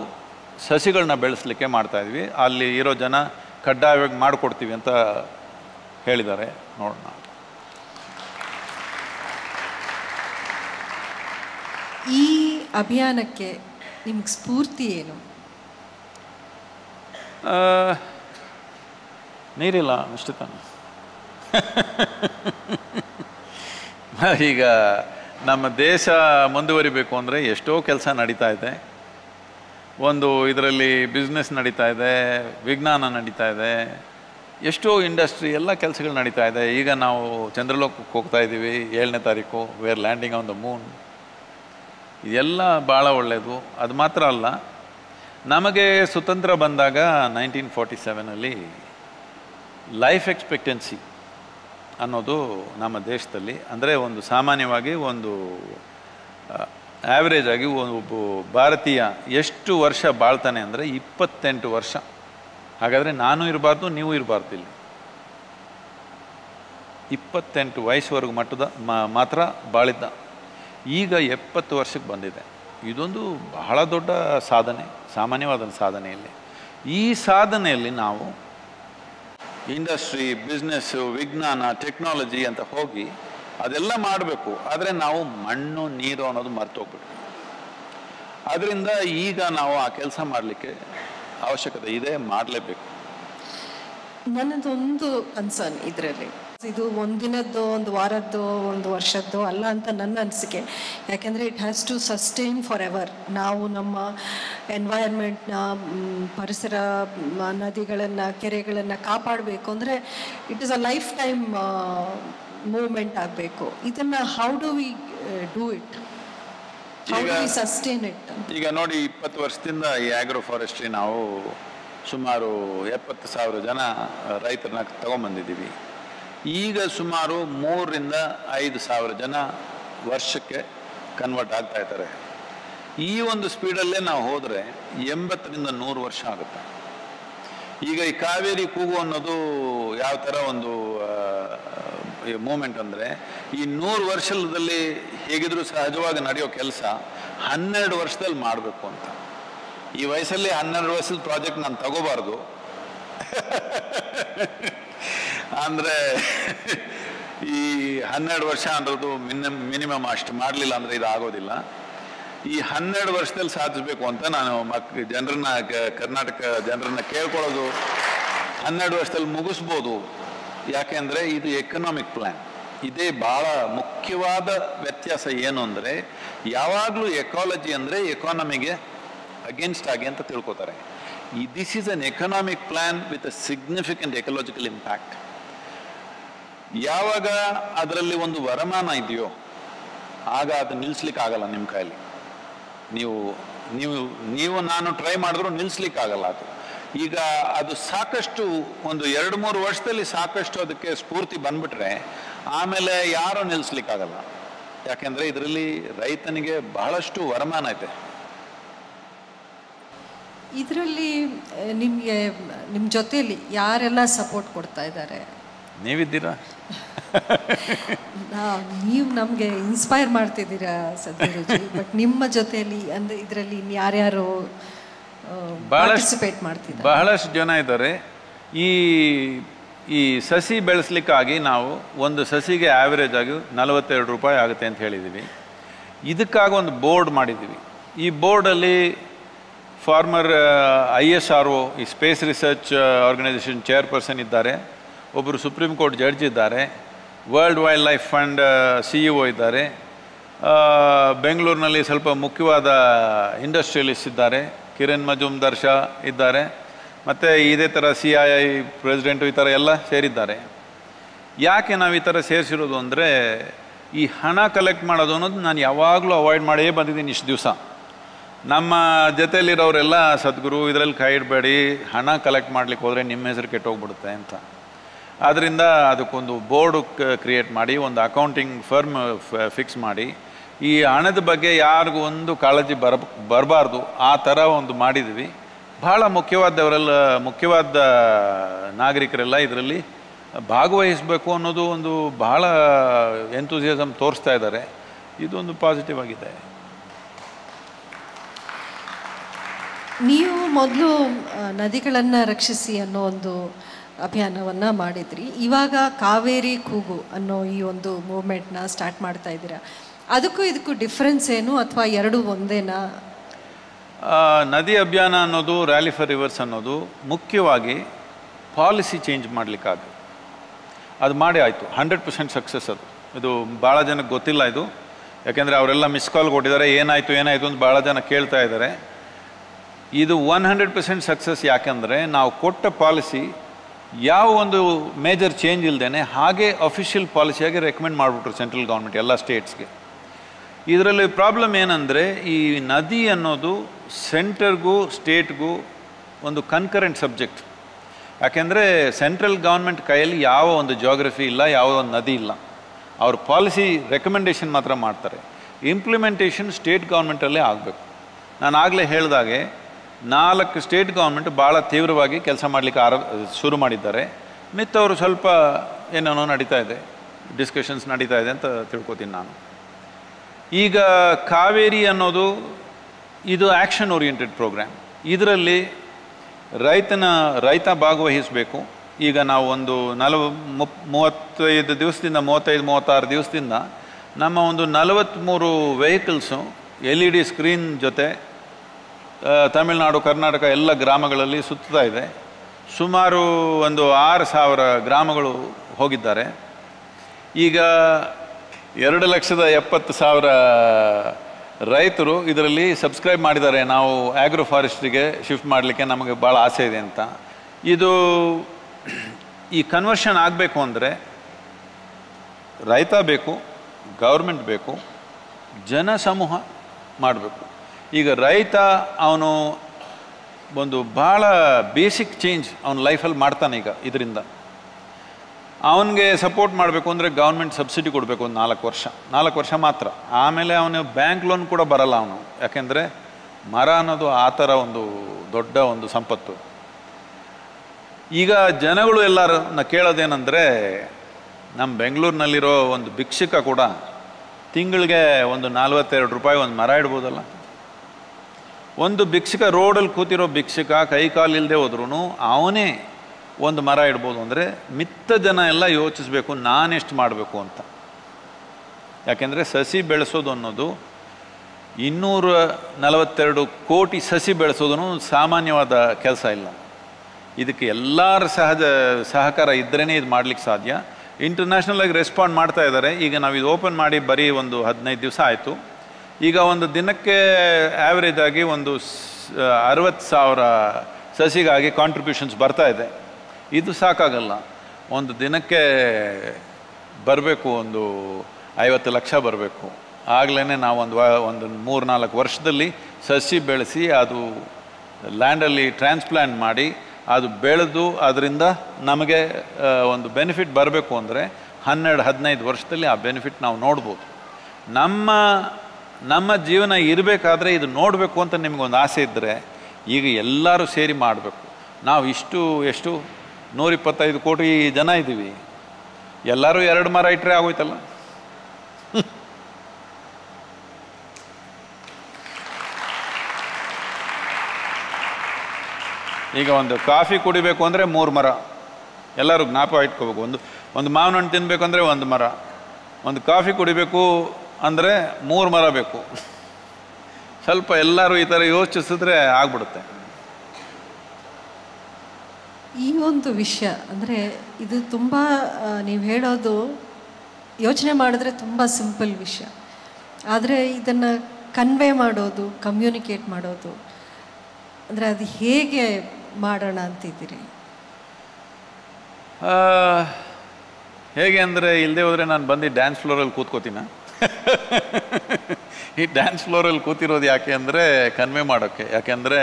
ಸಸಿಗಳನ್ನ ಬೆಳೆಸಲಿಕ್ಕೆ ಮಾಡ್ತಾಯಿದ್ವಿ ಅಲ್ಲಿ ಇರೋ ಜನ ಕಡ್ಡಾಯವಾಗಿ ಮಾಡಿಕೊಡ್ತೀವಿ ಅಂತ ಹೇಳಿದ್ದಾರೆ. ನೋಡೋಣ. ಈ ಅಭಿಯಾನಕ್ಕೆ ನಿಮ್ಗೆ ಸ್ಫೂರ್ತಿ ಏನು? ನೀರಿಲ್ಲ ಅಷ್ಟು ತಾನೆ ಈಗ ನಮ್ಮ ದೇಶ ಮುಂದುವರಿಬೇಕು ಅಂದರೆ ಎಷ್ಟೋ ಕೆಲಸ ನಡೀತಾ ಇದೆ. ಒಂದು ಇದರಲ್ಲಿ ಬಿಸ್ನೆಸ್ ನಡೀತಾ ಇದೆ, ವಿಜ್ಞಾನ ನಡೀತಾ ಇದೆ, ಎಷ್ಟೋ ಇಂಡಸ್ಟ್ರಿ ಎಲ್ಲ ಕೆಲಸಗಳು ನಡೀತಾ ಇದೆ. ಈಗ ನಾವು ಚಂದ್ರಲೋಕಕ್ಕೆ ಹೋಗ್ತಾ ಇದ್ದೀವಿ, ಏಳನೇ ತಾರೀಕು where landing on the moon ಇದೆಲ್ಲ ಭಾಳ ಒಳ್ಳೆಯದು ಅದು ಮಾತ್ರ ಅಲ್ಲ, ನಮಗೆ ಸ್ವತಂತ್ರ ಬಂದಾಗ ನೈನ್ಟೀನ್ ಫೋರ್ಟಿ ಸೆವೆನಲ್ಲಿ ಲೈಫ್ ಎಕ್ಸ್ಪೆಕ್ಟೆನ್ಸಿ ಅನ್ನೋದು ನಮ್ಮ ದೇಶದಲ್ಲಿ, ಅಂದರೆ ಒಂದು ಸಾಮಾನ್ಯವಾಗಿ ಒಂದು ಆ್ಯಾವ್ರೇಜ್ ಆಗಿ ಒಬ್ಬ ಭಾರತೀಯ ಎಷ್ಟು ವರ್ಷ ಬಾಳ್ತಾನೆ ಅಂದರೆ ಇಪ್ಪತ್ತೆಂಟು ವರ್ಷ. ಹಾಗಾದರೆ ನಾನು ಇರಬಾರ್ದು, ನೀವು ಇರಬಾರ್ದು ಇಲ್ಲಿ. ಇಪ್ಪತ್ತೆಂಟು ವಯಸ್ಸುವರೆಗೂ ಮಟ್ಟದ ಮಾತ್ರ ಬಾಳಿದ್ದ. ಈಗ ಎಪ್ಪತ್ತು ವರ್ಷಕ್ಕೆ ಬಂದಿದೆ. ಇದೊಂದು ಬಹಳ ದೊಡ್ಡ ಸಾಧನೆ, ಸಾಮಾನ್ಯವಾದ ಸಾಧನೆಯಲ್ಲಿ ಈ ಸಾಧನೆಯಲ್ಲಿ ನಾವು ಇಂಡಸ್ಟ್ರಿ ಬಿಸ್ನೆಸ್ಸು ವಿಜ್ಞಾನ, ಟೆಕ್ನಾಲಜಿ ಅಂತ ಹೋಗಿ ಅದೆಲ್ಲ ಮಾಡಬೇಕು. ಆದರೆ ನಾವು ಮಣ್ಣು, ನೀರು ಅನ್ನೋದು ಮರ್ತೋಗ್ಬಿಟ್ಟು ಅದರಿಂದ ಈಗ ನಾವು ಆ ಕೆಲಸ ಮಾಡಲಿಕ್ಕೆ ಅವಶ್ಯಕತೆ ಇದೆ, ಮಾಡಲೇಬೇಕು. ನನ್ನದೊಂದು ಕನ್ಸರ್ನ್ ಇದರಲ್ಲಿ. ಇದು ಒಂದಿನದ್ದು ಒಂದು ವಾರದ್ದು ಒಂದು ವರ್ಷದ್ದು ಅಲ್ಲ ಅಂತ ನನ್ನ ಅನಿಸಿಕೆ. ಯಾಕೆಂದರೆ it has to sustain forever ನಾವು ನಮ್ಮ ಎನ್ವೈರ್ಮೆಂಟ್ನ ಪರಿಸರ ನದಿಗಳನ್ನು ಕೆರೆಗಳನ್ನು ಕಾಪಾಡಬೇಕು ಅಂದರೆ it is a lifetime movement ಆಗಬೇಕು. ಇದನ್ನು how do we do it how do we sustain it ಈಗ ನೋಡಿ ಇಪ್ಪತ್ತು ವರ್ಷದಿಂದ ಈ ಆಗ್ರೋ ಫಾರೆಸ್ಟ್ರಿ ನಾವು ಸುಮಾರು ಎಪ್ಪತ್ತು ಸಾವಿರ ಜನ ರೈತರನ್ನ ತಗೊಂಬಂದಿದ್ದೀವಿ. ಈಗ ಸುಮಾರು ಮೂರರಿಂದ ಐದು ಸಾವಿರ ಜನ ವರ್ಷಕ್ಕೆ ಕನ್ವರ್ಟ್ ಆಗ್ತಾ ಇದ್ದಾರೆ. ಈ ಒಂದು ಸ್ಪೀಡಲ್ಲೇ ನಾವು ಹೋದರೆ ಎಂಬತ್ತರಿಂದ ನೂರು ವರ್ಷ ಆಗುತ್ತೆ. ಈಗ ಈ ಕಾವೇರಿ ಕೂಗು ಅನ್ನೋದು ಯಾವ ಥರ ಒಂದು ಮೂಮೆಂಟ್ ಅಂದರೆ, ಈ ನೂರು ವರ್ಷದಲ್ಲಿ ಹೇಗಿದ್ರೂ ಸಹಜವಾಗಿ ನಡೆಯೋ ಕೆಲಸ ಹನ್ನೆರಡು ವರ್ಷದಲ್ಲಿ ಮಾಡಬೇಕು ಅಂತ. ಈ ವಯಸ್ಸಲ್ಲಿ ಹನ್ನೆರಡು ವರ್ಷದ ಪ್ರಾಜೆಕ್ಟ್ ನಾನು ತಗೋಬಾರ್ದು. ಅಂದರೆ ಈ ಹನ್ನೆರಡು ವರ್ಷ ಅನ್ನೋದು ಮಿನಿಮಮ್ ಮಿನಿಮಮ್ ಅಷ್ಟು ಮಾಡಲಿಲ್ಲ ಅಂದರೆ ಇದು ಆಗೋದಿಲ್ಲ. ಈ ಹನ್ನೆರಡು ವರ್ಷದಲ್ಲಿ ಸಾಧಿಸಬೇಕು ಅಂತ ನಾನು ಮಕ್, ಜನರನ್ನ ಕರ್ನಾಟಕ ಜನರನ್ನ ಕೇಳ್ಕೊಳ್ಳೋದು, ಹನ್ನೆರಡು ವರ್ಷದಲ್ಲಿ ಮುಗಿಸ್ಬೋದು. ಯಾಕೆಂದರೆ ಇದು ಎಕನಾಮಿಕ್ ಪ್ಲ್ಯಾನ್ ಇದೇ ಭಾಳ ಮುಖ್ಯವಾದ ವ್ಯತ್ಯಾಸ ಏನು ಅಂದರೆ, ಯಾವಾಗಲೂ ಎಕಾಲಜಿ ಅಂದರೆ ಎಕಾನಮಿಗೆ ಅಗೇನ್ಸ್ಟ್ ಆಗಿ ಅಂತ ತಿಳ್ಕೊತಾರೆ. ಈ this is an economic plan with a significant ecological impact ಯಾವಾಗ ಅದರಲ್ಲಿ ಒಂದು ವರಮಾನ ಇದೆಯೋ ಆಗ ಅದು ನಿಲ್ಲಿಸ್ಲಿಕ್ಕೆ ಆಗಲ್ಲ ನಿಮ್ಮ ಕೈಯಲ್ಲಿ. ನೀವು ನೀವು ನೀವು ನಾನು ಟ್ರೈ ಮಾಡಿದ್ರು ನಿಲ್ಲಿಸ್ಲಿಕ್ಕೆ ಆಗಲ್ಲ ಅದು. ಈಗ ಅದು ಸಾಕಷ್ಟು ಒಂದು ಎರಡು ಮೂರು ವರ್ಷದಲ್ಲಿ ಸಾಕಷ್ಟು ಅದಕ್ಕೆ ಸ್ಫೂರ್ತಿ ಬಂದ್ಬಿಟ್ರೆ ಆಮೇಲೆ ಯಾರು ನಿಲ್ಲಿಸ್ಲಿಕ್ಕಾಗಲ್ಲ ಯಾಕೆಂದ್ರೆ ಇದರಲ್ಲಿ ರೈತನಿಗೆ ಬಹಳಷ್ಟು ವರಮಾನ ಐತೆ ಇದರಲ್ಲಿ ನಿಮಗೆ ನಿಮ್ಮ ಜೊತೆಯಲ್ಲಿ ಯಾರೆಲ್ಲ ಸಪೋರ್ಟ್ ಕೊಡ್ತಾ ಇದ್ದಾರೆ? ನೀವಿದ್ದೀರಾ? ನೀವು ನಮಗೆ ಇನ್ಸ್ಪೈರ್ ಮಾಡ್ತಿದ್ದೀರಾ ಸದ್ಗುರುಜಿ ಬಟ್ ನಿಮ್ಮ ಜೊತೆಯಲ್ಲಿ ಅಂದರೆ ಇದರಲ್ಲಿ ಯಾರ್ಯಾರು ಪಾರ್ಟಿಸಿಪೇಟ್ ಮಾಡ್ತಿದ್ದಾರೆ? ಬಹಳಷ್ಟು ಜನ ಇದ್ದಾರೆ. ಈ ಈ ಸಸಿ ಬೆಳೆಸ್ಲಿಕ್ಕಾಗಿ ನಾವು ಒಂದು ಸಸಿಗೆ ಆ್ಯಾವ್ರೇಜ್ ಆಗಿ ನಲವತ್ತೆರಡು ರೂಪಾಯಿ ಆಗುತ್ತೆ ಅಂತ ಹೇಳಿದ್ದೀವಿ ಇದಕ್ಕಾಗಿ ಒಂದು ಬೋರ್ಡ್ ಮಾಡಿದ್ದೀವಿ ಈ ಬೋರ್ಡಲ್ಲಿ former I S R O ಈ ಸ್ಪೇಸ್ ರಿಸರ್ಚ್ ಆರ್ಗನೈಸೇಷನ್ ಚೇರ್ಪರ್ಸನ್ ಇದ್ದಾರೆ. ಒಬ್ಬರು ಸುಪ್ರೀಂ ಕೋರ್ಟ್ ಜಡ್ಜ್ ಇದ್ದಾರೆ. World Wildlife Fund C E O ಇದ್ದಾರೆ. ಬೆಂಗಳೂರಿನಲ್ಲಿ ಸ್ವಲ್ಪ ಮುಖ್ಯವಾದ ಇಂಡಸ್ಟ್ರಿಯಲಿಸ್ಟ್ ಇದ್ದಾರೆ. ಕಿರಣ್ ಮಜುಮ್ದಾರ್ ಶಾ ಇದ್ದಾರೆ. ಮತ್ತು ಇದೇ ಥರ ಸಿ ಐ ಐ ಪ್ರೆಸಿಡೆಂಟು ಈ ಥರ ಎಲ್ಲ ಸೇರಿದ್ದಾರೆ. ಯಾಕೆ ನಾವು ಈ ಥರ ಸೇರಿಸಿರೋದು ಅಂದರೆ, ಈ ಹಣ ಕಲೆಕ್ಟ್ ಮಾಡೋದು ಅನ್ನೋದು ನಾನು ಯಾವಾಗಲೂ ಅವಾಯ್ಡ್ ಮಾಡೇ ಬಂದಿದ್ದೀನಿ ಇಷ್ಟು ದಿವಸ. ನಮ್ಮ ಜೊತೆಯಲ್ಲಿರೋರೆಲ್ಲ ಸದ್ಗುರು, ಇದರಲ್ಲಿ ಕೈ ಇಡಬೇಡಿ, ಹಣ ಕಲೆಕ್ಟ್ ಮಾಡ್ಲಿಕ್ಕೆ ಹೋದರೆ ನಿಮ್ಮ ಹೆಸರು ಕೆಟ್ಟೋಗ್ಬಿಡುತ್ತೆ ಅಂತ. ಆದ್ದರಿಂದ ಅದಕ್ಕೊಂದು ಬೋರ್ಡು ಕ್ರಿಯೇಟ್ ಮಾಡಿ, ಒಂದು ಅಕೌಂಟಿಂಗ್ ಫರ್ಮ್ ಫಿಕ್ಸ್ ಮಾಡಿ, ಈ ಹಣದ ಬಗ್ಗೆ ಯಾರಿಗೂ ಒಂದು ಕಾಳಜಿ ಬರ ಬರಬಾರ್ದು. ಆ ಥರ ಒಂದು ಮಾಡಿದ್ವಿ. ಭಾಳ ಮುಖ್ಯವಾದವರೆಲ್ಲ, ಮುಖ್ಯವಾದ ನಾಗರಿಕರೆಲ್ಲ ಇದರಲ್ಲಿ ಭಾಗವಹಿಸಬೇಕು ಅನ್ನೋದು ಒಂದು ಬಹಳ ಎಂಥೂಸಿಯಸಮ್ ತೋರಿಸ್ತಾ ಇದ್ದಾರೆ. ಇದೊಂದು ಪಾಸಿಟಿವ್ ಆಗಿದೆ. ನೀವು ಮೊದಲು ನದಿಗಳನ್ನು ರಕ್ಷಿಸಿ ಅನ್ನೋ ಒಂದು ಅಭಿಯಾನವನ್ನು ಮಾಡಿದ್ರಿ. ಇವಾಗ ಕಾವೇರಿ ಕೂಗು ಅನ್ನೋ ಈ ಒಂದು ಮೂವ್ಮೆಂಟ್ನ ಸ್ಟಾರ್ಟ್ ಮಾಡ್ತಾ ಇದ್ದೀರಾ? ಅದಕ್ಕೂ ಇದಕ್ಕೂ ಡಿಫ್ರೆನ್ಸ್ ಏನು ಅಥವಾ ಎರಡು ಒಂದೇನಾ? ನದಿ ಅಭಿಯಾನ ಅನ್ನೋದು ರ್ಯಾಲಿ ಫಾರ್ ರಿವರ್ಸ್ ಅನ್ನೋದು ಮುಖ್ಯವಾಗಿ ಪಾಲಿಸಿ ಚೇಂಜ್ ಮಾಡಲಿಕ್ಕಾಗ ಅದು ಮಾಡಿ ಆಯಿತು. ಹಂಡ್ರೆಡ್ ಪರ್ಸೆಂಟ್ ಸಕ್ಸಸ್ ಅದು. ಇದು ಭಾಳ ಜನಕ್ಕೆ ಗೊತ್ತಿಲ್ಲ ಇದು. ಯಾಕೆಂದರೆ ಅವರೆಲ್ಲ ಮಿಸ್ ಕಾಲ್ ಕೊಟ್ಟಿದ್ದಾರೆ. ಏನಾಯಿತು ಏನಾಯಿತು ಅಂತ ಭಾಳ ಜನ ಕೇಳ್ತಾ ಇದ್ದಾರೆ. ಇದು ಒನ್ ಹಂಡ್ರೆಡ್ ಪರ್ಸೆಂಟ್ ಸಕ್ಸಸ್ ಯಾಕೆಂದರೆ ನಾವು ಕೊಟ್ಟ ಪಾಲಿಸಿ ಯಾವ ಒಂದು ಮೇಜರ್ ಚೇಂಜ್ ಇಲ್ದೇನೆ ಹಾಗೆ ಅಫಿಷಿಯಲ್ ಪಾಲಿಸಿಯಾಗಿ ರೆಕಮೆಂಡ್ ಮಾಡಿಬಿಟ್ರು ಸೆಂಟ್ರಲ್ ಗೌರ್ಮೆಂಟ್ ಎಲ್ಲ ಸ್ಟೇಟ್ಸ್ಗೆ ಇದರಲ್ಲಿ ಪ್ರಾಬ್ಲಮ್ ಏನಂದರೆ ಈ ನದಿ ಅನ್ನೋದು ಸೆಂಟರ್ಗೂ ಸ್ಟೇಟ್ಗೂ ಒಂದು ಕನ್ಕರೆಂಟ್ ಸಬ್ಜೆಕ್ಟ್ ಯಾಕೆಂದರೆ ಸೆಂಟ್ರಲ್ ಗೌರ್ಮೆಂಟ್ ಕೈಯಲ್ಲಿ ಯಾವ ಒಂದು ಜೋಗ್ರಫಿ ಇಲ್ಲ, ಯಾವ ಒಂದು ನದಿ ಇಲ್ಲ. ಅವ್ರ ಪಾಲಿಸಿ ರೆಕಮೆಂಡೇಷನ್ ಮಾತ್ರ ಮಾಡ್ತಾರೆ. ಇಂಪ್ಲಿಮೆಂಟೇಷನ್ ಸ್ಟೇಟ್ ಗೌರ್ಮೆಂಟಲ್ಲೇ ಆಗಬೇಕು. ನಾನು ಆಗಲೇ ಹೇಳಿದಾಗೆ ನಾಲ್ಕು ಸ್ಟೇಟ್ ಗೌರ್ಮೆಂಟ್ ಭಾಳ ತೀವ್ರವಾಗಿ ಕೆಲಸ ಮಾಡಲಿಕ್ಕೆ ಆರ ಶುರು ಮಾಡಿದ್ದಾರೆ. ಮಿತ್ತವರು ಸ್ವಲ್ಪ ಏನೇನೋ ನಡೀತಾ ಇದೆ ಡಿಸ್ಕಷನ್ಸ್ ನಡೀತಾ ಇದೆ ಅಂತ ತಿಳ್ಕೊತೀನಿ ನಾನು. ಈಗ ಕಾವೇರಿ ಅನ್ನೋದು ಇದು ಆ್ಯಕ್ಷನ್ ಓರಿಯೆಂಟೆಡ್ ಪ್ರೋಗ್ರಾಮ್ ಇದರಲ್ಲಿ ರೈತನ, ರೈತ ಭಾಗವಹಿಸಬೇಕು. ಈಗ ನಾವು ಒಂದು ನಲವ, ಮುಪ್, ಮೂವತ್ತೈದು ದಿವಸದಿಂದ ಮೂವತ್ತೈದು, ಮೂವತ್ತಾರು ದಿವಸದಿಂದ ನಮ್ಮ ಒಂದು ನಲವತ್ತ್ಮೂರು vehicles L E D screen ಜೊತೆ ತಮಿಳುನಾಡು, ಕರ್ನಾಟಕ ಎಲ್ಲ ಗ್ರಾಮಗಳಲ್ಲಿ ಸುತ್ತಾ ಇದೆ. ಸುಮಾರು ಒಂದು ಆರು ಸಾವಿರ ಗ್ರಾಮಗಳು ಹೋಗಿದ್ದಾರೆ. ಈಗ ಎರಡು ಲಕ್ಷದ ಎಪ್ಪತ್ತು ಸಾವಿರ ರೈತರು ಇದರಲ್ಲಿ ಸಬ್ಸ್ಕ್ರೈಬ್ ಮಾಡಿದ್ದಾರೆ. ನಾವು ಆಗ್ರೋ ಫಾರೆಸ್ಟ್ರಿಗೆ ಶಿಫ್ಟ್ ಮಾಡಲಿಕ್ಕೆ ನಮಗೆ ಭಾಳ ಆಸೆ ಇದೆ ಅಂತ. ಇದು ಈ ಕನ್ವರ್ಷನ್ ಆಗಬೇಕು ಅಂದರೆ ರೈತ ಬೇಕು ಗೌರ್ಮೆಂಟ್ ಬೇಕು ಜನಸಮೂಹ ಮಾಡಬೇಕು. ಈಗ ರೈತ ಅವನು ಒಂದು ಭಾಳ ಬೇಸಿಕ್ ಚೇಂಜ್ ಅವನ ಲೈಫಲ್ಲಿ ಮಾಡ್ತಾನೆ ಈಗ ಇದರಿಂದ. ಅವನಿಗೆ ಸಪೋರ್ಟ್ ಮಾಡಬೇಕು ಅಂದರೆ ಗೌರ್ಮೆಂಟ್ ಸಬ್ಸಿಡಿ ಕೊಡಬೇಕು ಒಂದು ನಾಲ್ಕು ವರ್ಷ. ನಾಲ್ಕು ವರ್ಷ ಮಾತ್ರ. ಆಮೇಲೆ ಅವನು ಬ್ಯಾಂಕ್ ಲೋನ್ ಕೂಡ ಬರಲ್ಲ ಅವನು. ಯಾಕೆಂದರೆ ಮರ ಅನ್ನೋದು ಆ ಥರ ಒಂದು ದೊಡ್ಡ ಒಂದು ಸಂಪತ್ತು. ಈಗ ಜನಗಳು ಎಲ್ಲರನ್ನ ಕೇಳೋದೇನೆಂದರೆ ನಮ್ಮ ಬೆಂಗಳೂರಿನಲ್ಲಿರೋ ಒಂದು ಭಿಕ್ಷುಕ ಕೂಡ ತಿಂಗಳಿಗೆ ಒಂದು ನಲ್ವತ್ತೆರಡು ರೂಪಾಯಿ ಒಂದು ಮರ ಇಡ್ಬೋದಲ್ಲ? ಒಂದು ಭಿಕ್ಷುಕ ರೋಡಲ್ಲಿ ಕೂತಿರೋ ಭಿಕ್ಷುಕ ಕೈ ಕಾಲು ಇಲ್ಲದೆ ಹೋದ್ರೂ ಅವನೇ ಒಂದು ಮರ ಇಡ್ಬೋದು ಅಂದರೆ ಮಿತ್ತ ಜನ ಎಲ್ಲ ಯೋಚಿಸ್ಬೇಕು, ನಾನೆಷ್ಟು ಮಾಡಬೇಕು ಅಂತ. ಯಾಕೆಂದರೆ ಸಸಿ ಬೆಳೆಸೋದು ಅನ್ನೋದು ಇನ್ನೂರ ನಲವತ್ತೆರಡು ಕೋಟಿ ಸಸಿ ಬೆಳೆಸೋದು ಸಾಮಾನ್ಯವಾದ ಕೆಲಸ ಇಲ್ಲ. ಇದಕ್ಕೆ ಎಲ್ಲರ ಸಹಜ, ಸಹಕಾರ ಇದ್ರೇ ಇದು ಮಾಡ್ಲಿಕ್ಕೆ ಸಾಧ್ಯ. ಇಂಟರ್ನ್ಯಾಷನಲ್ ಆಗಿ ರೆಸ್ಪಾಂಡ್ ಮಾಡ್ತಾ ಇದ್ದಾರೆ. ಈಗ ನಾವು ಇದು ಓಪನ್ ಮಾಡಿ ಬರೀ ಒಂದು ಹದಿನೈದು ದಿವಸ ಆಯಿತು. ಈಗ ಒಂದು ದಿನಕ್ಕೆ ಆ್ಯಾವ್ರೇಜ್ ಆಗಿ ಒಂದು ಅರವತ್ತು ಸಾವಿರ ಸಸಿಗಾಗಿ ಕಾಂಟ್ರಿಬ್ಯೂಷನ್ಸ್ ಬರ್ತಾ ಇದೆ. ಇದು ಸಾಕಾಗಲ್ಲ. ಒಂದು ದಿನಕ್ಕೆ ಬರಬೇಕು, ಒಂದು ಐವತ್ತು ಲಕ್ಷ ಬರಬೇಕು. ಆಗಲೇ ನಾವು ಒಂದು ಒಂದು ಮೂರು ನಾಲ್ಕು ವರ್ಷದಲ್ಲಿ ಸಸಿ ಬೆಳೆಸಿ, ಅದು ಲ್ಯಾಂಡಲ್ಲಿ ಟ್ರಾನ್ಸ್ಪ್ಲಾಂಟ್ ಮಾಡಿ, ಅದು ಬೆಳೆದು ಅದರಿಂದ ನಮಗೆ ಒಂದು ಬೆನಿಫಿಟ್ ಬರಬೇಕು ಅಂದರೆ ಹನ್ನೆರಡು, ಹದಿನೈದು ವರ್ಷದಲ್ಲಿ ಆ ಬೆನಿಫಿಟ್ ನಾವು ನೋಡ್ಬೋದು. ನಮ್ಮ ನಮ್ಮ ಜೀವನ ಇರಬೇಕಾದ್ರೆ ಇದು ನೋಡಬೇಕು ಅಂತ ನಿಮಗೊಂದು ಆಸೆ ಇದ್ದರೆ ಈಗ ಎಲ್ಲರೂ ಸೇರಿ ಮಾಡಬೇಕು. ನಾವು ಇಷ್ಟು, ಎಷ್ಟು? ನೂರಿಪ್ಪತ್ತೈದು ಕೋಟಿ ಜನ ಇದ್ದೀವಿ. ಎಲ್ಲರೂ ಎರಡು ಮರ ಇಟ್ಟರೆ ಆಗೋಯ್ತಲ್ಲ? ಈಗ ಒಂದು ಕಾಫಿ ಕುಡಿಬೇಕು ಅಂದರೆ ಮೂರು ಮರ. ಎಲ್ಲರೂ ಜ್ಞಾಪಕ ಇಟ್ಕೋಬೇಕು. ಒಂದು ಒಂದು ಮಾವಿನ ಹಣ್ಣು ತಿನ್ನಬೇಕು ಅಂದರೆ ಒಂದು ಮರ. ಒಂದು ಕಾಫಿ ಕುಡಿಬೇಕು ಅಂದರೆ ಮೂರು ಮರ ಬೇಕು. ಸ್ವಲ್ಪ ಎಲ್ಲರೂ ಈ ಥರ ಯೋಚಿಸಿದ್ರೆ ಆಗ್ಬಿಡುತ್ತೆ. ಈ ಒಂದು ವಿಷಯ ಅಂದರೆ ಇದು ತುಂಬ ನೀವು ಹೇಳೋದು ಯೋಚನೆ ಮಾಡಿದ್ರೆ ತುಂಬ ಸಿಂಪಲ್ ವಿಷಯ. ಆದರೆ ಇದನ್ನು ಕನ್ವೆ ಮಾಡೋದು ಕಮ್ಯುನಿಕೇಟ್ ಮಾಡೋದು ಅಂದರೆ ಅದು ಹೇಗೆ ಮಾಡೋಣ ಅಂತಿದ್ದೀರಿ? ಹೇಗೆ ಅಂದರೆ ಇಲ್ಲದೆ ಹೋದರೆ ನಾನು ಬಂದು ಡ್ಯಾನ್ಸ್ ಫ್ಲೋರಲ್ಲಿ ಕೂತ್ಕೋತೀನ ಈ ಡ್ಯಾನ್ಸ್ ಫ್ಲೋರಲ್ಲಿ ಕೂತಿರೋದು ಯಾಕೆ ಅಂದರೆ ಕನ್ವೆ ಮಾಡೋಕ್ಕೆ ಯಾಕೆಂದರೆ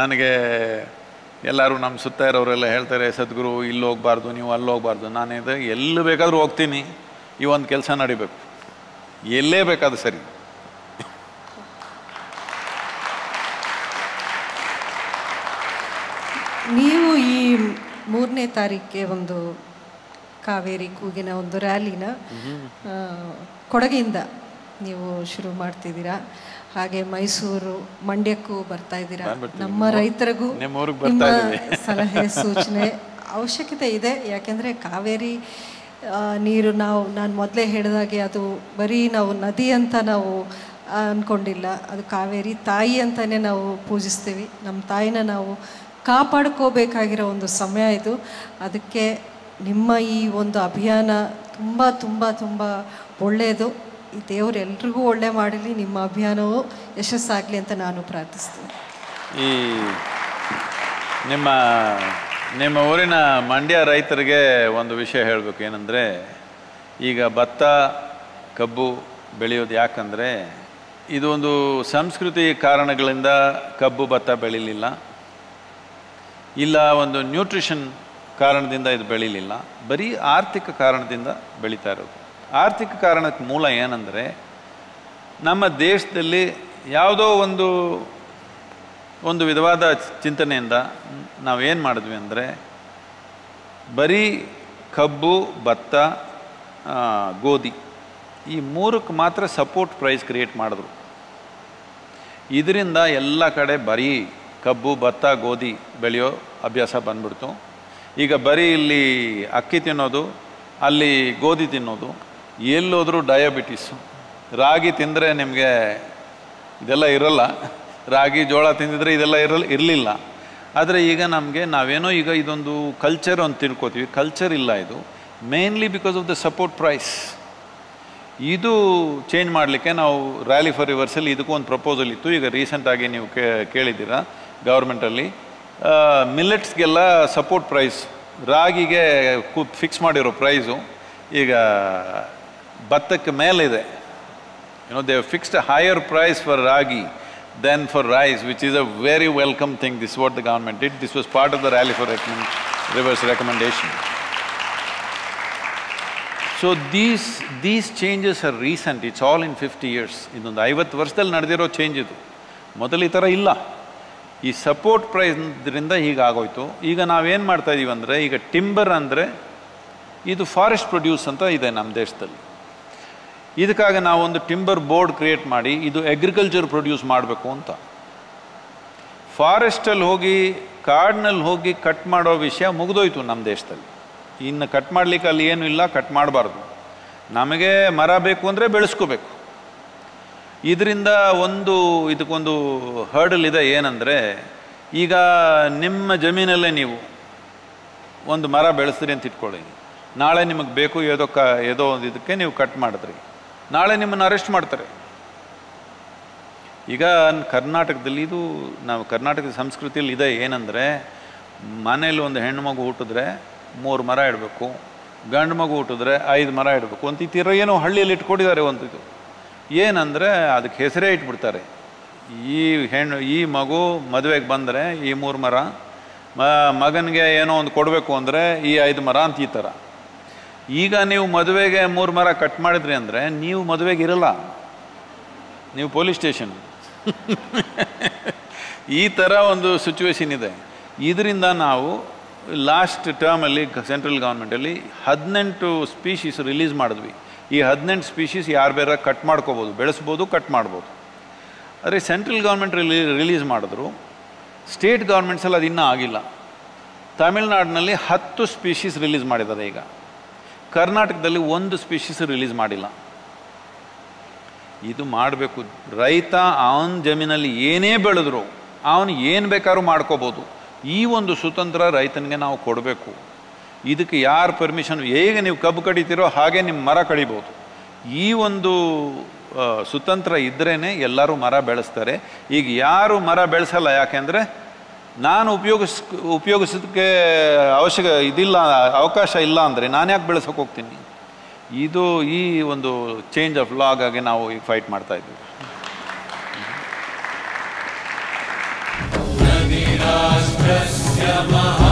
ನನಗೆ ಎಲ್ಲರೂ ನಮ್ಮ ಸುತ್ತ ಇರೋರೆಲ್ಲ ಹೇಳ್ತಾರೆ, ಸದ್ಗುರು, ಇಲ್ಲಿ ಹೋಗ್ಬಾರ್ದು, ನೀವು ಅಲ್ಲಿ ಹೋಗ್ಬಾರ್ದು. ನಾನು ಇದು ಎಲ್ಲಿ ಬೇಕಾದರೂ ಹೋಗ್ತೀನಿ. ಈ ಒಂದು ಕೆಲಸ ನಡಿಬೇಕು. ಎಲ್ಲೇ ಬೇಕಾದ್ರೂ ಸರಿ. ನೀವು ಈ ಮೂರನೇ ತಾರೀಕಿಗೆ ಒಂದು ಕಾವೇರಿ ಕೂಗಿನ ಒಂದು ರ್ಯಾಲಿನ ಕೊಡಗಿಯಿಂದ ಕೊಡಗಿಂದ ನೀವು ಶುರು ಮಾಡ್ತಿದ್ದೀರಾ? ಹಾಗೆ ಮೈಸೂರು ಮಂಡ್ಯಕ್ಕೂ ಬರ್ತಾ ಇದ್ದೀರಾ? ನಮ್ಮ ರೈತರಿಗೂ ನಿಮ್ಮ. ಸಲಹೆ ಸೂಚನೆ ಅವಶ್ಯಕತೆ ಇದೆ. ಯಾಕೆಂದರೆ ಕಾವೇರಿ ನೀರು ನಾವು ನಾನು ಮೊದಲೇ ಹೇಳಿದಾಗೆ ಅದು ಬರೀ ನಾವು ನದಿ ಅಂತ ನಾವು ಅಂದ್ಕೊಂಡಿಲ್ಲ ಅದು ಕಾವೇರಿ ತಾಯಿ ಅಂತಲೇ ನಾವು ಪೂಜಿಸ್ತೀವಿ. ನಮ್ಮ ತಾಯಿನ ನಾವು ಕಾಪಾಡ್ಕೋಬೇಕಾಗಿರೋ ಒಂದು ಸಮಯ ಇದು. ಅದಕ್ಕೆ ನಿಮ್ಮ ಈ ಒಂದು ಅಭಿಯಾನ ತುಂಬ ತುಂಬ ತುಂಬ ಒಳ್ಳೆಯದು. ಈ ದೇವರು ಎಲ್ರಿಗೂ ಒಳ್ಳೆ ಮಾಡಲಿ ನಿಮ್ಮ ಅಭಿಯಾನವು ಯಶಸ್ಸಾಗಲಿ ಅಂತ ನಾನು ಪ್ರಾರ್ಥಿಸ್ತೀನಿ. ಈ ನಿಮ್ಮ ನಿಮ್ಮ ಊರಿನ ಮಂಡ್ಯ ರೈತರಿಗೆ ಒಂದು ವಿಷಯ ಹೇಳಬೇಕು. ಏನಂದರೆ, ಈಗ ಭತ್ತ, ಕಬ್ಬು ಬೆಳೆಯೋದು ಯಾಕಂದರೆ ಇದೊಂದು ಸಂಸ್ಕೃತಿ ಕಾರಣಗಳಿಂದ ಕಬ್ಬು, ಭತ್ತ ಬೆಳೀಲಿಲ್ಲ. ಇಲ್ಲ, ಒಂದು ನ್ಯೂಟ್ರಿಷನ್ ಕಾರಣದಿಂದ ಇದು ಬೆಳೀಲಿಲ್ಲ. ಬರೀ ಆರ್ಥಿಕ ಕಾರಣದಿಂದ ಬೆಳೀತಾ ಇರೋದು. ಆರ್ಥಿಕ ಕಾರಣಕ್ಕೆ ಮೂಲ ಏನಂದರೆ, ನಮ್ಮ ದೇಶದಲ್ಲಿ ಯಾವುದೋ ಒಂದು ಒಂದು ವಿಧವಾದ ಚಿಂತನೆಯಿಂದ ನಾವೇನು ಮಾಡಿದ್ವಿ ಅಂದರೆ, ಬರೀ ಕಬ್ಬು, ಭತ್ತ ಗೋಧಿ ಈ ಮೂರಕ್ಕೆ ಮಾತ್ರ ಸಪೋರ್ಟ್ ಪ್ರೈಸ್ ಕ್ರಿಯೇಟ್ ಮಾಡಿದ್ರು. ಇದರಿಂದ ಎಲ್ಲ ಕಡೆ ಬರೀ ಕಬ್ಬು, ಭತ್ತ, ಗೋಧಿ ಬೆಳೆಯೋ ಅಭ್ಯಾಸ ಬಂದ್ಬಿಡ್ತು. ಈಗ ಬರೀ ಇಲ್ಲಿ ಅಕ್ಕಿ ತಿನ್ನೋದು, ಅಲ್ಲಿ ಗೋಧಿ ತಿನ್ನೋದು, ಎಲ್ಲೋದರೂ ಡಯಾಬಿಟಿಸು ರಾಗಿ ತಿಂದರೆ ನಿಮಗೆ ಇದೆಲ್ಲ ಇರಲ್ಲ. ರಾಗಿ ಜೋಳ ತಿಂದಿದ್ರೆ ಇದೆಲ್ಲ ಇರಲ್, ಇರಲಿಲ್ಲ. ಆದರೆ ಈಗ ನಮಗೆ ನಾವೇನೋ ಈಗ ಇದೊಂದು ಕಲ್ಚರ್ ಅಂತ ತಿಳ್ಕೊತೀವಿ. ಕಲ್ಚರ್ ಇಲ್ಲ ಇದು. Mainly because of the support price ಇದು ಚೇಂಜ್ ಮಾಡಲಿಕ್ಕೆ ನಾವು ರ್ಯಾಲಿ ಫಾರ್ ರಿವರ್ಸಲ್ಲಿ ಇದಕ್ಕೂ ಒಂದು ಪ್ರಪೋಸಲ್ ಇತ್ತು. ಈಗ ರೀಸೆಂಟಾಗಿ ನೀವು ಕೇಳಿದ್ದೀರಾ ಗೌರ್ಮೆಂಟಲ್ಲಿ ಮಿಲ್ಲೆಟ್ಸ್ಗೆಲ್ಲ ಸಪೋರ್ಟ್ ಪ್ರೈಸ್ ರಾಗಿಗೆ ಕು ಫಿಕ್ಸ್ ಮಾಡಿರೋ ಪ್ರೈಸು ಈಗ ಭತ್ತಕ್ಕೆ ಮೇಲಿದೆ you know they have fixed a higher price for ragi than for rice which is a very welcome thing this is what the government did this was part of the rally for recommend, reverse recommendation so these these changes are recent it's all in 50 years ಇದೊಂದು ಐವತ್ತು ವರ್ಷದಲ್ಲಿ ನಡೆದಿರೋ change ಇದು ಮೊದಲು ಈ ಥರ ಇಲ್ಲ ಈ support ಪ್ರೈಸ್ರಿಂದ ಹೀಗಾಗೋಯ್ತು ಈಗ ನಾವೇನು ಮಾಡ್ತಾ ಇದೀವಿ ಅಂದರೆ, ಈಗ ಟಿಂಬರ್ ಅಂದರೆ ಇದು ಫಾರೆಸ್ಟ್ ಪ್ರೊಡ್ಯೂಸ್ ಅಂತ ಇದೆ ನಮ್ಮ ದೇಶದಲ್ಲಿ. ಇದಕ್ಕಾಗಿ ನಾವೊಂದು ಟಿಂಬರ್ ಬೋರ್ಡ್ ಕ್ರಿಯೇಟ್ ಮಾಡಿ, ಇದು ಅಗ್ರಿಕಲ್ಚರ್ ಪ್ರೊಡ್ಯೂಸ್ ಮಾಡಬೇಕು ಅಂತ. ಫಾರೆಸ್ಟಲ್ಲಿ ಹೋಗಿ, ಕಾಡಿನಲ್ಲಿ ಹೋಗಿ ಕಟ್ ಮಾಡೋ ವಿಷಯ ಮುಗಿದೋಯ್ತು ನಮ್ಮ ದೇಶದಲ್ಲಿ. ಇನ್ನು ಕಟ್ ಮಾಡಲಿಕ್ಕೆ ಅಲ್ಲಿ ಏನೂ ಇಲ್ಲ ಕಟ್ ಮಾಡಬಾರ್ದು. ನಮಗೆ ಮರ ಬೇಕು ಅಂದರೆ ಬೆಳೆಸ್ಕೋಬೇಕು. ಇದರಿಂದ ಒಂದು ಇದಕ್ಕೊಂದು ಹರ್ಡಲ್ ಇದೆ ಏನಂದರೆ, ಈಗ ನಿಮ್ಮ ಜಮೀನಲ್ಲೇ ನೀವು ಒಂದು ಮರ ಬೆಳೆಸ್ರಿ ಅಂತ ಇಟ್ಕೊಳ್ಳಿ. ನಾಳೆ ನಿಮಗೆ ಬೇಕು, ಏದೋ ಕ, ಏದೋ ಒಂದು ಇದಕ್ಕೆ ನೀವು ಕಟ್ ಮಾಡಿದ್ರಿ. ನಾಳೆ ನಿಮ್ಮನ್ನು ಅರೆಸ್ಟ್ ಮಾಡ್ತಾರೆ. ಈಗ ಕರ್ನಾಟಕದಲ್ಲಿ ಇದು, ನಾವು ಕರ್ನಾಟಕದ ಸಂಸ್ಕೃತಿಯಲ್ಲಿ ಇದೆ ಏನಂದರೆ, ಮನೇಲಿ ಒಂದು ಹೆಣ್ಣು ಮಗು ಹುಟ್ಟಿದ್ರೆ ಮೂರು ಮರ ಇಡಬೇಕು, ಗಂಡು ಮಗು ಹುಟ್ಟಿದ್ರೆ ಐದು ಮರ ಇಡಬೇಕು ಅಂತ ಈ ಏನೋ ಹಳ್ಳಿಯಲ್ಲಿ ಇಟ್ಕೊಂಡಿದ್ದಾರೆ ಒಂದು ಇದು. ಏನಂದರೆ ಅದಕ್ಕೆ ಹೆಸರೇ ಇಟ್ಬಿಡ್ತಾರೆ. ಈ ಹೆಣ್ಣು, ಈ ಮಗು ಮದುವೆಗೆ ಬಂದರೆ ಈ ಮೂರು ಮರ ಮಗನಿಗೆ ಏನೋ ಒಂದು ಕೊಡಬೇಕು ಅಂದರೆ ಈ ಐದು ಮರ ಅಂತ ಈ ಥರ. ಈಗ ನೀವು ಮದುವೆಗೆ ಮೂರು ಮರ ಕಟ್ ಮಾಡಿದ್ರಿ ಅಂದರೆ ನೀವು ಮದುವೆಗೆ ಇರಲ್ಲ. ನೀವು ಪೊಲೀಸ್ ಸ್ಟೇಷನ್. ಈ ಥರ ಒಂದು ಸಿಚುವೇಶನ್ ಇದೆ. ಇದರಿಂದ ನಾವು ಲಾಸ್ಟ್ ಟರ್ಮಲ್ಲಿ ಸೆಂಟ್ರಲ್ ಗೌರ್ಮೆಂಟಲ್ಲಿ ಹದಿನೆಂಟು ಸ್ಪೀಷೀಸ್ ರಿಲೀಸ್ ಮಾಡಿದ್ವಿ. ಈ ಹದಿನೆಂಟು ಸ್ಪೀಶೀಸ್ ಯಾರು ಬೇರೆ ಕಟ್ ಮಾಡ್ಕೋಬೋದು, ಬೆಳೆಸ್ಬೋದು ಕಟ್ ಮಾಡ್ಬೋದು. ಆದರೆ ಸೆಂಟ್ರಲ್ ಗೌರ್ಮೆಂಟ್ ರಿಲೀ ರಿಲೀಸ್ ಮಾಡಿದ್ರು. ಸ್ಟೇಟ್ ಗೌರ್ಮೆಂಟ್ಸಲ್ಲಿ ಅದು ಇನ್ನೂ ಆಗಿಲ್ಲ. ತಮಿಳ್ನಾಡಿನಲ್ಲಿ ಹತ್ತು ಸ್ಪೀಶೀಸ್ ರಿಲೀಸ್ ಮಾಡಿದ್ದಾರೆ ಈಗ. ಕರ್ನಾಟಕದಲ್ಲಿ ಒಂದು ಸ್ಪೀಶೀಸ್ ರಿಲೀಸ್ ಮಾಡಿಲ್ಲ. ಇದು ಮಾಡಬೇಕು. ರೈತ ಅವನ ಜಮೀನಲ್ಲಿ ಏನೇ ಬೆಳೆದ್ರು, ಅವನು ಏನು ಬೇಕಾದ್ರೂ ಮಾಡ್ಕೋಬೋದು. ಈ ಒಂದು ಸ್ವತಂತ್ರ ರೈತನಿಗೆ ನಾವು ಕೊಡಬೇಕು. ಇದಕ್ಕೆ ಯಾರು ಪರ್ಮಿಷನ್ ಹೇಗೆ ನೀವು ಕಬ್ಬು ಕಡಿತೀರೋ ಹಾಗೆ ನಿಮ್ಮ ಮರ ಕಡಿಬೋದು. ಈ ಒಂದು ಸುತಂತ್ರ ಇದ್ರೇ ಎಲ್ಲರೂ ಮರ ಬೆಳೆಸ್ತಾರೆ. ಈಗ ಯಾರು ಮರ ಬೆಳೆಸಲ್ಲ ಯಾಕೆಂದರೆ, ನಾನು ಉಪಯೋಗಿಸ್, ಉಪಯೋಗಿಸೋದಕ್ಕೆ ಅವಶ್ಯಕ ಇದಿಲ್ಲ, ಅವಕಾಶ ಇಲ್ಲ ಅಂದರೆ ನಾನು ಯಾಕೆ ಬೆಳೆಸೋಕೆ ಹೋಗ್ತೀನಿ? ಇದು ಈ ಒಂದು ಚೇಂಜ್ ಆಫ್ ಲಾಗ್ ಆಗಿ ನಾವು ಈಗ ಫೈಟ್ ಮಾಡ್ತಾ ಇದ್ದೀವಿ. ಮಹಾ